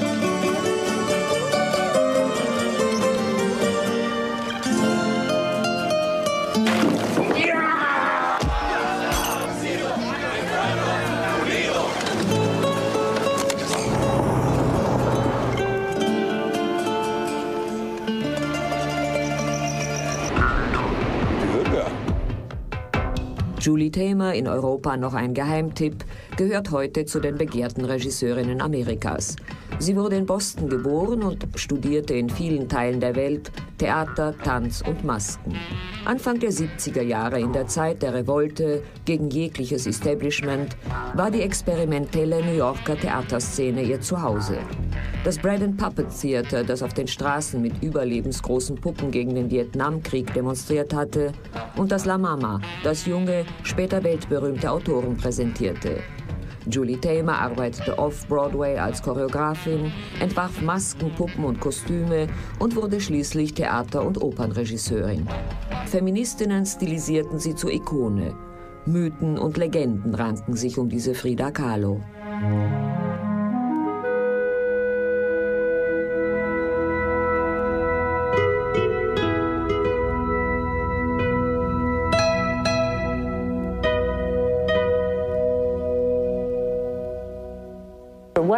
Julie Tamer, in Europa noch ein Geheimtipp, gehört heute zu den begehrten Regisseurinnen Amerikas. Sie wurde in Boston geboren und studierte in vielen Teilen der Welt, Theater, Tanz und Masken. Anfang der 70er Jahre, in der Zeit der Revolte gegen jegliches Establishment, war die experimentelle New Yorker Theaterszene ihr Zuhause. Das Bread and Puppet Theater, das auf den Straßen mit überlebensgroßen Puppen gegen den Vietnamkrieg demonstriert hatte, und das La Mama, das junge, später weltberühmte Autoren präsentierte. Julie Tamer arbeitete off-Broadway als Choreografin, entwarf Masken, Puppen und Kostüme und wurde schließlich Theater- und Opernregisseurin. Feministinnen stilisierten sie zur Ikone. Mythen und Legenden ranken sich um diese Frida Kahlo.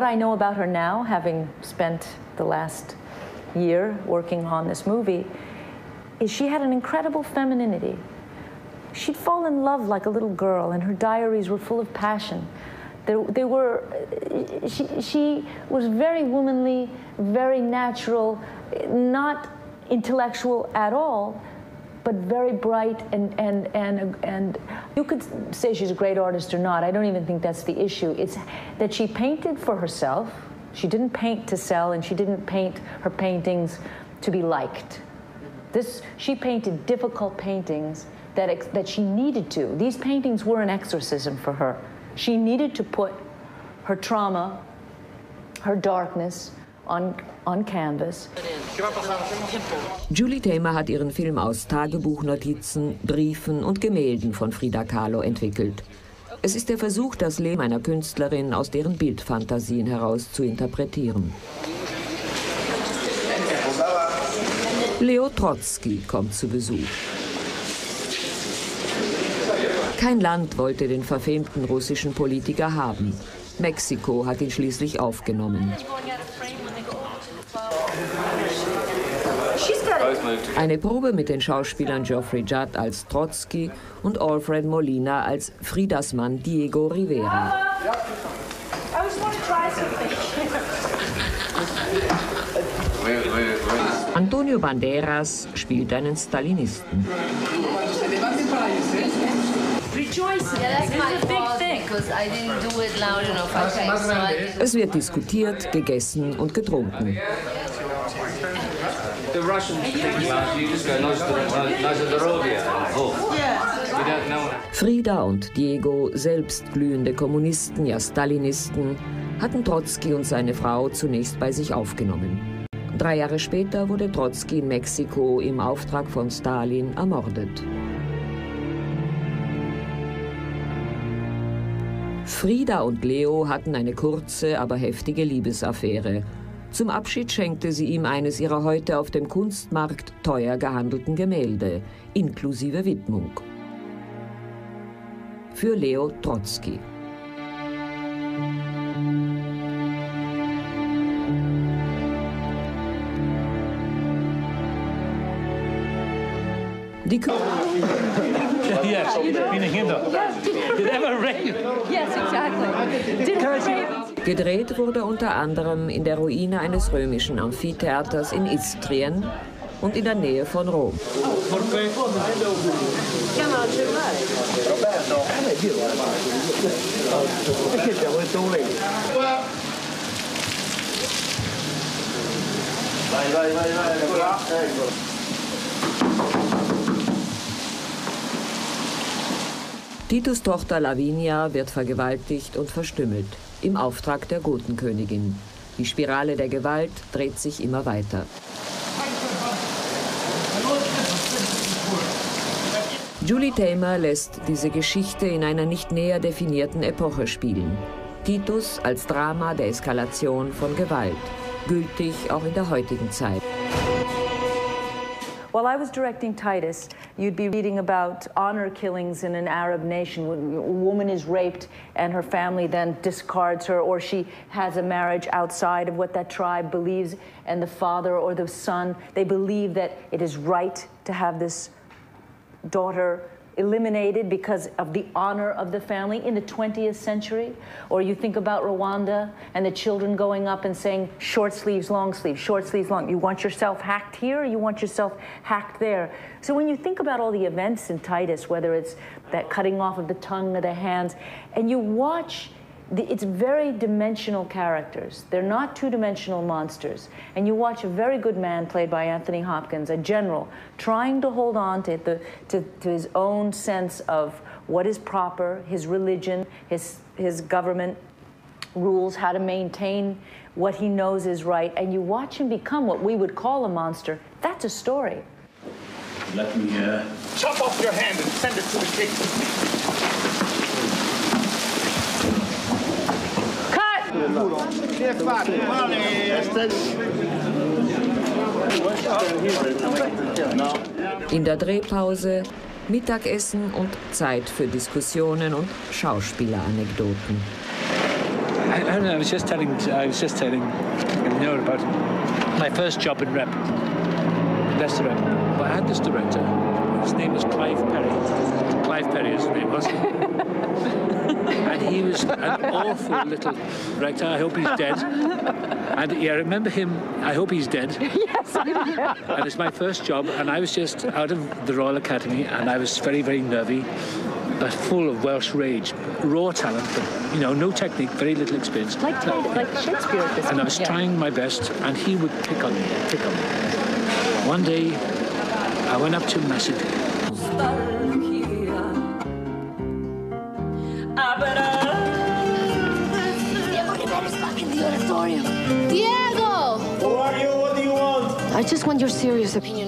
I know about her now, having spent the last year working on this movie, is she had an incredible femininity. She'd fall in love like a little girl, and her diaries were full of passion. They were, uh, she, she was very womanly, very natural, not intellectual at all, but very bright and, and, and, and you could say she's a great artist or not. I don't even think that's the issue. It's that she painted for herself. She didn't paint to sell, and she didn't paint her paintings to be liked. This, she painted difficult paintings that, ex, that she needed to. These paintings were an exorcism for her. She needed to put her trauma, her darkness on, on canvas. Julie Tamer hat ihren Film aus Tagebuchnotizen, Briefen und Gemälden von Frida Kahlo entwickelt. Es ist der Versuch, das Leben einer Künstlerin aus deren Bildfantasien heraus zu interpretieren. Leo Trotzki kommt zu Besuch. Kein Land wollte den verfemten russischen Politiker haben. Mexiko hat ihn schließlich aufgenommen. Eine Probe mit den Schauspielern Geoffrey Judd als Trotzki und Alfred Molina als Fridas Mann Diego Rivera. Antonio Banderas spielt einen Stalinisten. Es wird diskutiert, gegessen und getrunken. The Russians think about you just go Nazarovia. You don't know. Frida und Diego, selbst glühende Kommunisten, ja Stalinisten, hatten Trotzki und seine Frau zunächst bei sich aufgenommen. Drei Jahre später wurde Trotzki in Mexiko im Auftrag von Stalin ermordet. Frida und Leo hatten eine kurze, aber heftige Liebesaffäre. Zum Abschied schenkte sie ihm eines ihrer heute auf dem Kunstmarkt teuer gehandelten Gemälde, inklusive Widmung. Für Leo Trotzki. Die Kü Yes, ever rain? Yes, exactly. Gedreht wurde unter anderem in der Ruine eines römischen Amphitheaters in Istrien und in der Nähe von Rom. Titus Tochter Lavinia wird vergewaltigt und verstümmelt im Auftrag der Gotenkönigin. Die Spirale der Gewalt dreht sich immer weiter. Julie Tamer lässt diese Geschichte in einer nicht näher definierten Epoche spielen. Titus als Drama der Eskalation von Gewalt, gültig auch in der heutigen Zeit. While I was directing Titus, you'd be reading about honor killings in an Arab nation. When a woman is raped and her family then discards her, or she has a marriage outside of what that tribe believes, and the father or the son, they believe that it is right to have this daughter eliminated because of the honor of the family in the 20th century. Or you think about Rwanda and the children going up and saying, short sleeves, long sleeves, short sleeves, long. You want yourself hacked here, you want yourself hacked there. So when you think about all the events in Titus, whether it's that cutting off of the tongue or the hands, and you watch it's very dimensional characters. They're not two dimensional monsters. And you watch a very good man played by Anthony Hopkins, a general, trying to hold on to, the, to, to his own sense of what is proper, his religion, his, his government rules, how to maintain what he knows is right. And you watch him become what we would call a monster. That's a story. Let me uh, chop off your hand and send it to the king. In der Drehpause Mittagessen und Zeit für Diskussionen und Schauspieleranekdoten. I, I don't know. I was just telling. I was just telling you know about my first job in rep. Leicester Rep. Well, I had this director. His name was Clive Perry. Clive Perry, his name was. And he was an awful little director. I hope he's dead. And yeah, I remember him. I hope he's dead. Yes. and it's my first job, and I was just out of the Royal Academy, and I was very, very nervy, but full of Welsh rage, raw talent, but you know, no technique, very little experience. Like, like Shakespeare at this And I was yeah. trying my best, and he would pick on me, pick on me. One day, I went up to him and I said, Diego! Who are you? What do you want? I just want your serious opinion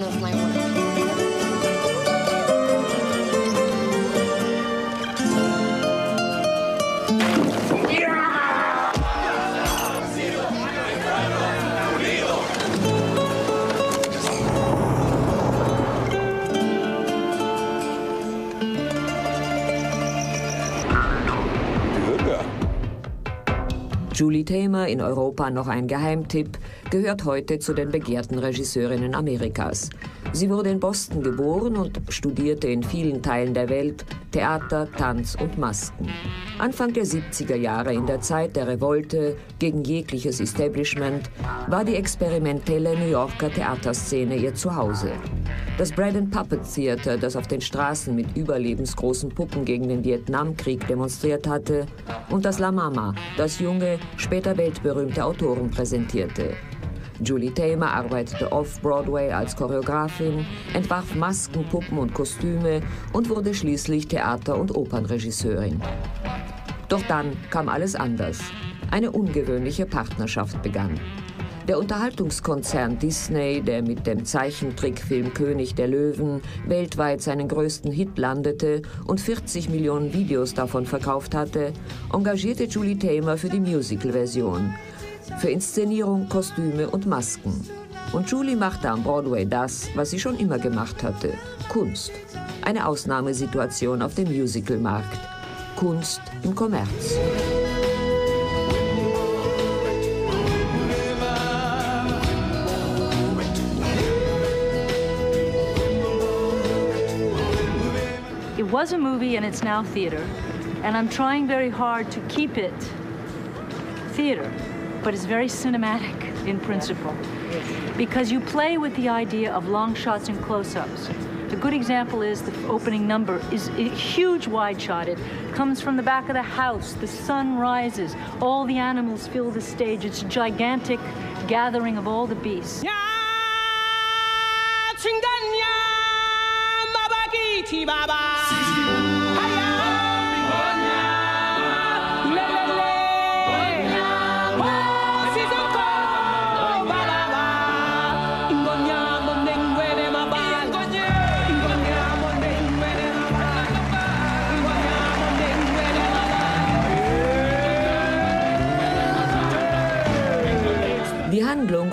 Julie Tamer, in Europa noch ein Geheimtipp, gehört heute zu den begehrten Regisseurinnen Amerikas. Sie wurde in Boston geboren und studierte in vielen Teilen der Welt Theater, Tanz und Masken. Anfang der 70er Jahre, in der Zeit der Revolte gegen jegliches Establishment, war die experimentelle New Yorker Theaterszene ihr Zuhause. Das Bread and Puppet Theater, das auf den Straßen mit überlebensgroßen Puppen gegen den Vietnamkrieg demonstriert hatte, und das La Mama, das junge, später weltberühmte Autoren präsentierte. Julie Tamer arbeitete off-Broadway als Choreografin, entwarf Masken, Puppen und Kostüme und wurde schließlich Theater- und Opernregisseurin. Doch dann kam alles anders. Eine ungewöhnliche Partnerschaft begann. Der Unterhaltungskonzern Disney, der mit dem Zeichentrickfilm König der Löwen weltweit seinen größten Hit landete und 40 Millionen Videos davon verkauft hatte, engagierte Julie Tamer für die Musical-Version. Für Inszenierung, Kostüme und Masken. Und Julie machte am Broadway das, was sie schon immer gemacht hatte: Kunst. Eine Ausnahmesituation auf dem Musicalmarkt. Kunst im Kommerz. It was a movie and it's now theater. And I'm trying very hard to keep it theater, but it's very cinematic in principle. Because you play with the idea of long shots and close ups. A good example is the opening number is a huge wide shot. It comes from the back of the house. The sun rises. All the animals fill the stage. It's a gigantic gathering of all the beasts.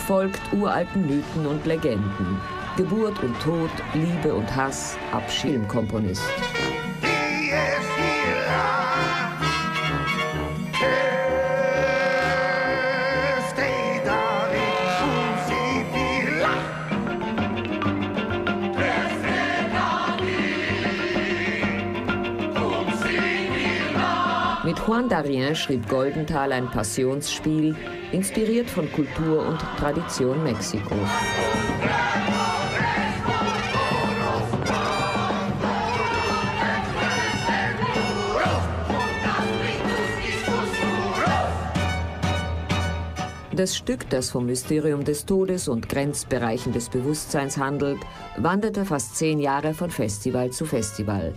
folgt uralten Mythen und Legenden. Geburt und Tod, Liebe und Hass, Abschied. Komponist. Mit Juan Darien schrieb Goldenthal ein Passionsspiel, inspiriert von Kultur und Tradition Mexikos. Das Stück, das vom Mysterium des Todes und Grenzbereichen des Bewusstseins handelt, wanderte fast zehn Jahre von Festival zu Festival.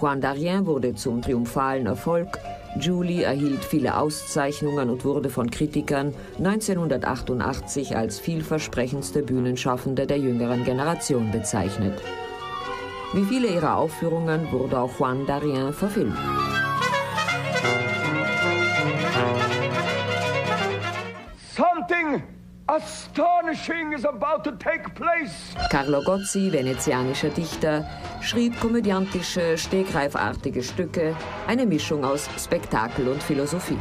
Juan Darien wurde zum triumphalen Erfolg, Julie erhielt viele Auszeichnungen und wurde von Kritikern 1988 als vielversprechendste Bühnenschaffende der jüngeren Generation bezeichnet. Wie viele ihrer Aufführungen wurde auch Juan Darien verfilmt. Astonishing is about to take place. Carlo Gozzi, venezianischer Dichter, schrieb komödiantische, stegreifartige Stücke, eine Mischung aus Spektakel und Philosophie.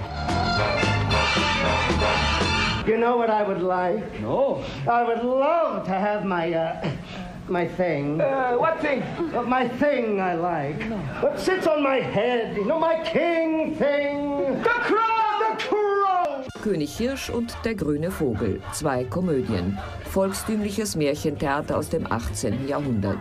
You know what I would like? No. I would love to have my, uh, my thing. Uh, what thing? My thing I like. What sits on my head, you know, my king thing. The crown! König Hirsch und der grüne Vogel, zwei Komödien, volkstümliches Märchentheater aus dem 18. Jahrhundert.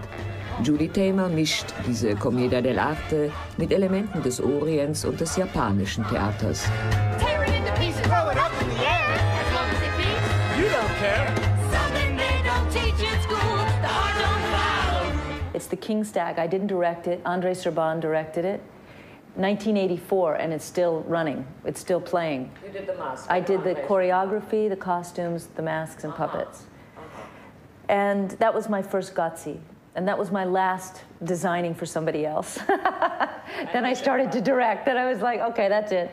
Julie Tamer mischt diese Commedia dell'arte mit Elementen des Orients und des japanischen Theaters. Tear it into pieces, throw it up in the air. As long as it beats. You don't care. Something they don't teach in school. The heart don't follow. It's The King Stag. I didn't direct it. Andre Serban directed it. 1984, and it's still running. It's still playing. You did the mask. I did the choreography, the costumes, the masks, and uh-huh. puppets. And that was my first Gotzi. And that was my last designing for somebody else. then I started to direct. Then I was like, okay, that's it.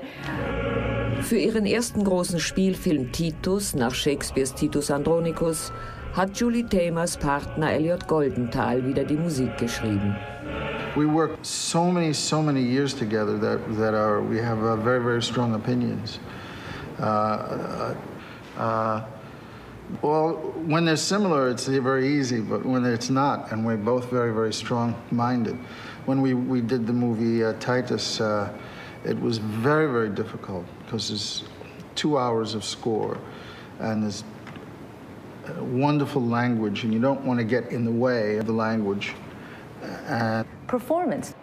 Für ihren ersten großen Spielfilm Titus nach Shakespeares Titus Andronicus hat Julie Tamers Partner Elliot Goldenthal wieder die Musik geschrieben. We worked so many, so many years together that, that are, we have uh, very, very strong opinions. Uh, uh, uh, well, when they're similar, it's very easy, but when it's not, and we're both very, very strong minded. When we, we did the movie uh, Titus, uh, it was very, very difficult because there's two hours of score and there's uh, wonderful language, and you don't want to get in the way of the language. Performance.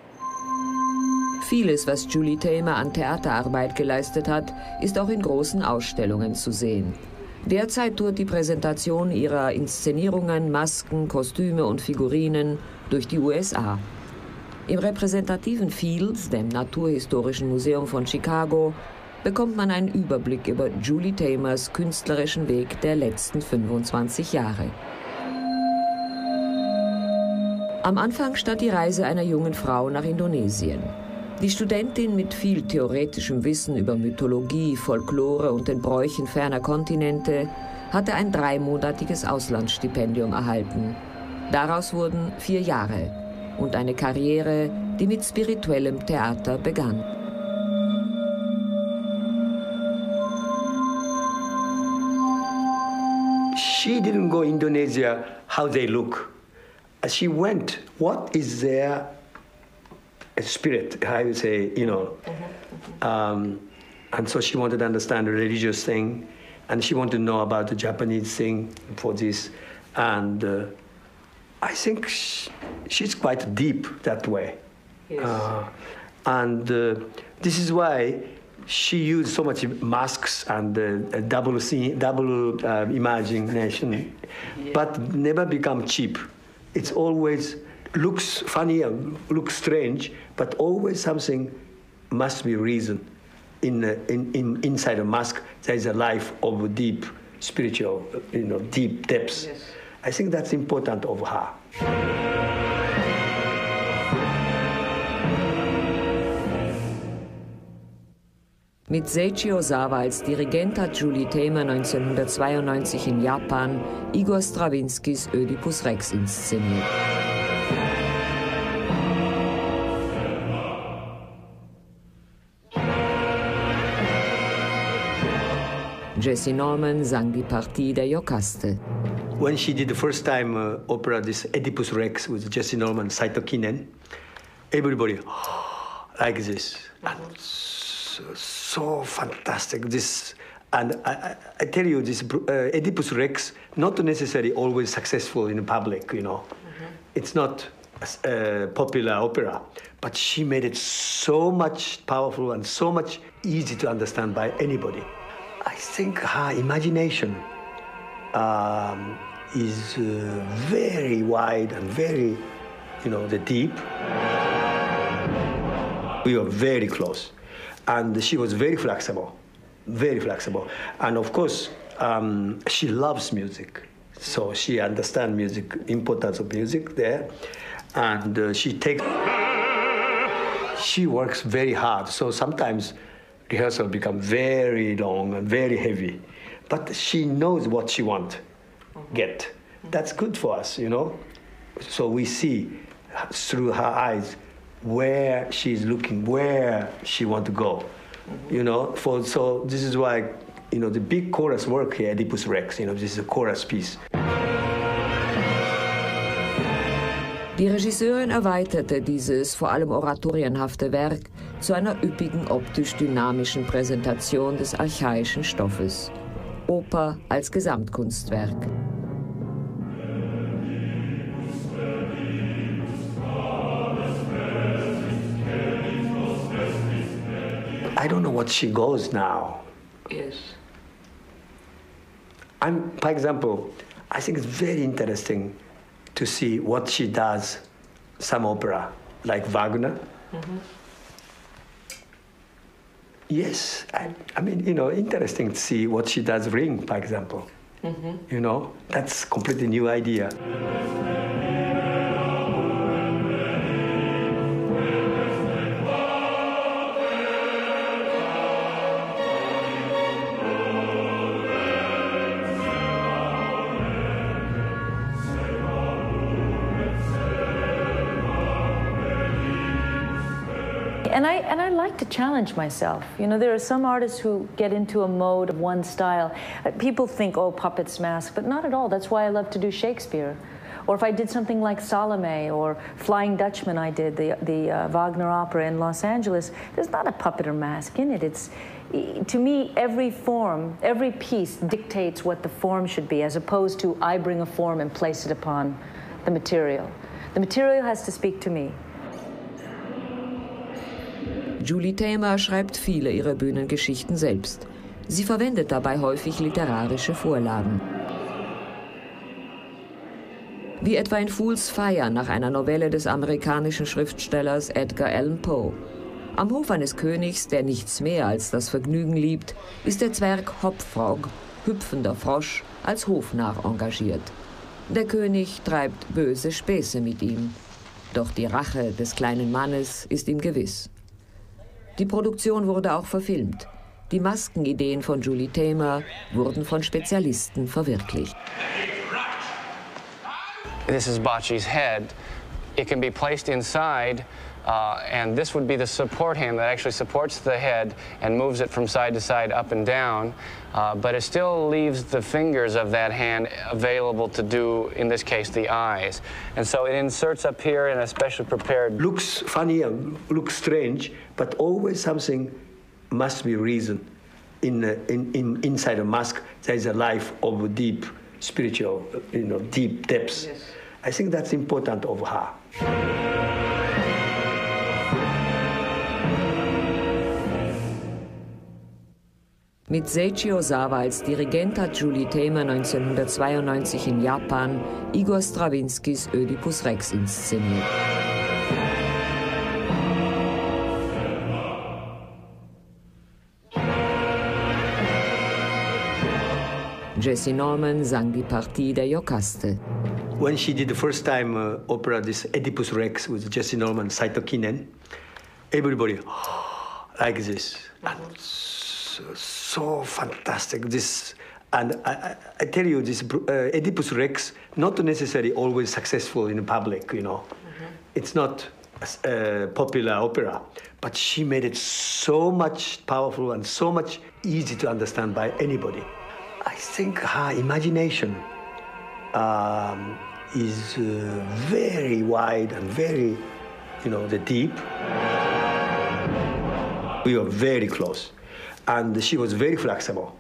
Vieles, was Julie Tamer an Theaterarbeit geleistet hat, ist auch in großen Ausstellungen zu sehen. Derzeit tourt die Präsentation ihrer Inszenierungen, Masken, Kostüme und Figurinen durch die USA. Im repräsentativen Fields, dem Naturhistorischen Museum von Chicago, bekommt man einen Überblick über Julie Tamers künstlerischen Weg der letzten 25 Jahre. Am Anfang stand die Reise einer jungen Frau nach Indonesien. Die Studentin mit viel theoretischem Wissen über Mythologie, Folklore und den Bräuchen ferner Kontinente hatte ein dreimonatiges Auslandsstipendium erhalten. Daraus wurden vier Jahre und eine Karriere, die mit spirituellem Theater begann. She didn't go Indonesia how they look. She went, what is their spirit, how you say, you know. Um, and so she wanted to understand the religious thing, and she wanted to know about the Japanese thing for this. And uh, I think sh she's quite deep that way. Yes. Uh, and uh, this is why she used so much masks and uh, double double uh, imagination, but never become cheap. It's always looks funny and looks strange, but always something must be reason. In, uh, in, in inside a mask, there is a life of deep spiritual, you know, deep depths. I think that's important of her. Mit Seiichi Osawa als Dirigent hat Julie Tamer 1992 in Japan Igor Strawinskys Oedipus Rex inszeniert. Jesse Norman sang die Partie der Jokaste. When she did the first time uh, opera, this Oedipus Rex with Jesse Norman, Saito Kinen, everybody like this. And so, so fantastic. This and I, I, tell you, this uh, Oedipus Rex not necessarily always successful in public. You know, mm-hmm. it's not a popular opera, but she made it so much powerful and so much easy to understand by anybody. I think her imagination um, is uh, very wide and very, you know, the deep. We were very close, and she was very flexible very flexible. And of course, um, she loves music. So she understands music, importance of music there. And uh, she takes, she works very hard. So sometimes rehearsal become very long and very heavy. But she knows what she want get. That's good for us, you know. So we see through her eyes where she's looking, where she want to go you know. For so this is why you know the big chorus work here, Oedipus Rex. You know, this is a chorus piece. Die Regisseurin erweiterte dieses vor allem oratorienhafte Werk zu einer üppigen optisch-dynamischen Präsentation des archaischen Stoffes. Oper als Gesamtkunstwerk. I don't know what she goes now. Yes. I'm, for example, I think it's very interesting to see what she does, some opera, like Wagner. Mm-hmm. Yes, I, I, mean, you know, interesting to see what she does Ring, for example. Mm-hmm. You know, that's completely new idea. Like to challenge myself. You know, there are some artists who get into a mode of one style. Uh, people think, oh, puppets, mask, but not at all. That's why I love to do Shakespeare. Or if I did something like Salome or Flying Dutchman, I did the the uh, Wagner opera in Los Angeles. There's not a puppet or mask in it. It's to me, every form, every piece dictates what the form should be, as opposed to I bring a form and place it upon the material. The material has to speak to me. Julie Tamer schreibt viele ihrer Bühnengeschichten selbst. Sie verwendet dabei häufig literarische Vorlagen. Wie etwa in Fools Fire nach einer Novelle des amerikanischen Schriftstellers Edgar Allan Poe. Am Hof eines Königs, der nichts mehr als das Vergnügen liebt, ist der Zwerg Hopfrog, hüpfender Frosch, als Hofnarr engagiert. Der König treibt böse Späße mit ihm. Doch die Rache des kleinen Mannes ist ihm gewiss. Die Produktion wurde auch verfilmt. Die Maskenideen von Julie Tamer wurden von Spezialisten verwirklicht. This is Bocce's head. It can be placed inside Uh, and this would be the support hand that actually supports the head and moves it from side to side, up and down. Uh, but it still leaves the fingers of that hand available to do, in this case, the eyes. And so it inserts up here in a specially prepared. Looks funny and looks strange, but always something must be reason. In, in, in inside a mask, there is a life of deep spiritual, you know, deep depths. Yes. I think that's important of her. Mit Seiichi Osawa als Dirigent hat Julie Tamer 1992 in Japan Igor Strawinskys Oedipus Rex inszeniert. Jesse Norman sang die Partie der Jokaste. When she did the first time uh, opera, this Oedipus Rex with Jesse Norman, Saito Kinen, everybody like this. And so fantastic. This and I, I, tell you, this uh, Oedipus Rex not necessarily always successful in the public. You know, mm-hmm. it's not a popular opera, but she made it so much powerful and so much easy to understand by anybody. I think her imagination um, is uh, very wide and very, you know, the deep. We were very close. And she was very flexible,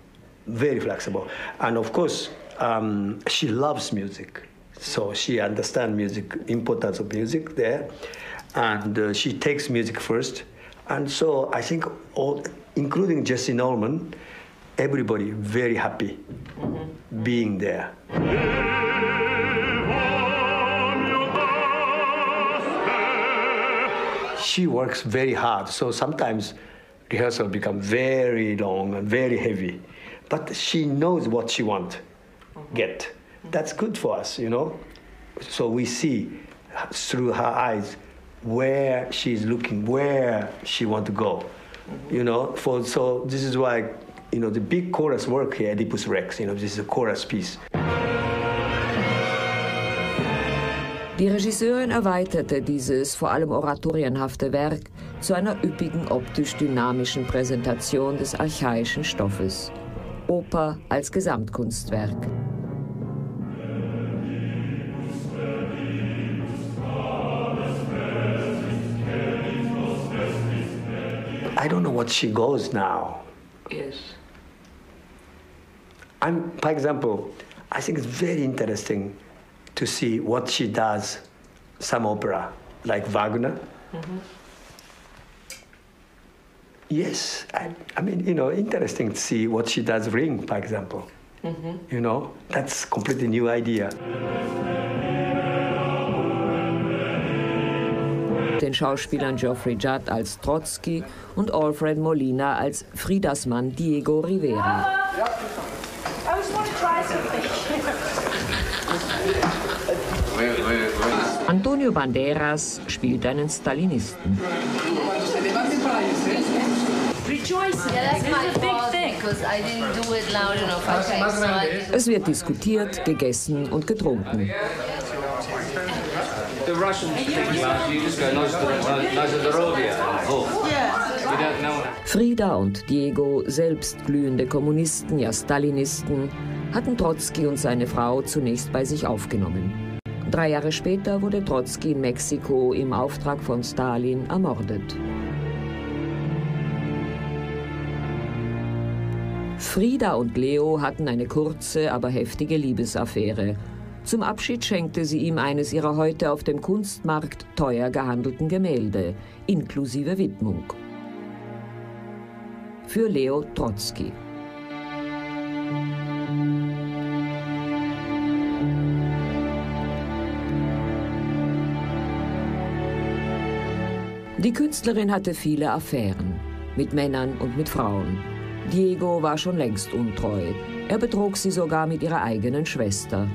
very flexible. And of course, um, she loves music. So she understands music, importance of music there. And uh, she takes music first. And so I think all, including Jesse Norman, everybody very happy mm-hmm. being there. She works very hard, so sometimes rehearsal become very long and very heavy. But she knows what she want uh-huh. get. That's good for us, you know. So we see through her eyes where she's looking, where she want to go, mm-hmm. you know. For so this is why, you know, the big chorus work here, Oedipus Rex. You know, this is a chorus piece. Die Regisseurin erweiterte dieses vor allem oratorienhafte Werk zu einer üppigen optisch-dynamischen Präsentation des archaischen Stoffes. Oper als Gesamtkunstwerk. I don't know what she goes now. Yes. I'm, for example, I think it's very interesting to see what she does some opera like Wagner. Mm-hmm. Yes, I, I, mean, you know, interesting to see what she does Ring, for example. Mm-hmm. You know, that's completely new idea. Den Schauspielern Geoffrey Judd als Trotsky und Alfred Molina als Fridas Mann Diego Rivera. Antonio Banderas spielt einen Stalinisten. Es wird diskutiert, gegessen und getrunken. Frida und Diego, selbst glühende Kommunisten, ja Stalinisten, hatten Trotzki und seine Frau zunächst bei sich aufgenommen. Drei Jahre später wurde Trotzki in Mexiko im Auftrag von Stalin ermordet. Frida und Leo hatten eine kurze, aber heftige Liebesaffäre. Zum Abschied schenkte sie ihm eines ihrer heute auf dem Kunstmarkt teuer gehandelten Gemälde, inklusive Widmung. Für Leo Trotzki. Die Künstlerin hatte viele Affären mit Männern und mit Frauen. Diego war schon längst untreu. Er betrog sie sogar mit ihrer eigenen Schwester.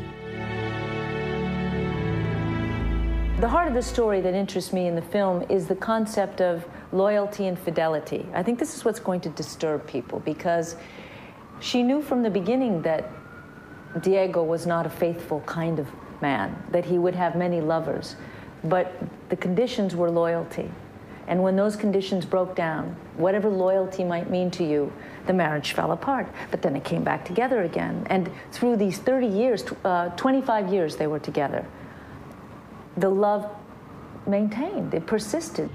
The heart of the story that interests me in the film is the concept of loyalty and fidelity. I think this is what's going to disturb people because she knew from the beginning that Diego was not a faithful kind of man, that he would have many lovers. But the conditions were loyalty. And when those conditions broke down, whatever loyalty might mean to you, the marriage fell apart. But then it came back together again. And through these 30 years, uh, 25 years they were together, the love maintained, it persisted.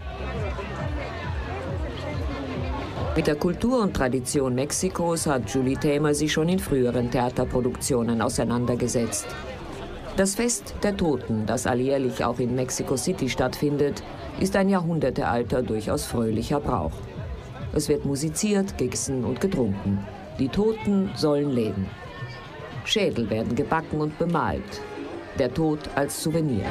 Mit der Kultur und Tradition Mexikos hat Julie Tamer sich schon in früheren Theaterproduktionen auseinandergesetzt. Das Fest der Toten, das alljährlich auch in Mexico City stattfindet, ist ein jahrhundertealter, durchaus fröhlicher Brauch. Es wird musiziert, gegessen und getrunken. Die Toten sollen leben. Schädel werden gebacken und bemalt. Der Tod als Souvenir.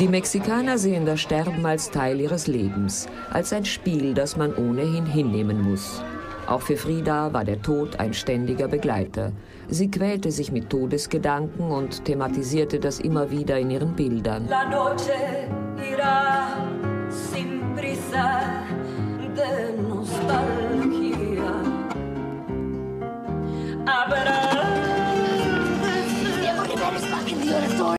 Die Mexikaner sehen das Sterben als Teil ihres Lebens, als ein Spiel, das man ohnehin hinnehmen muss. Auch für Frida war der Tod ein ständiger Begleiter. Sie quälte sich mit Todesgedanken und thematisierte das immer wieder in ihren Bildern. La noche irá sin prisa de nostalgia. Habrá...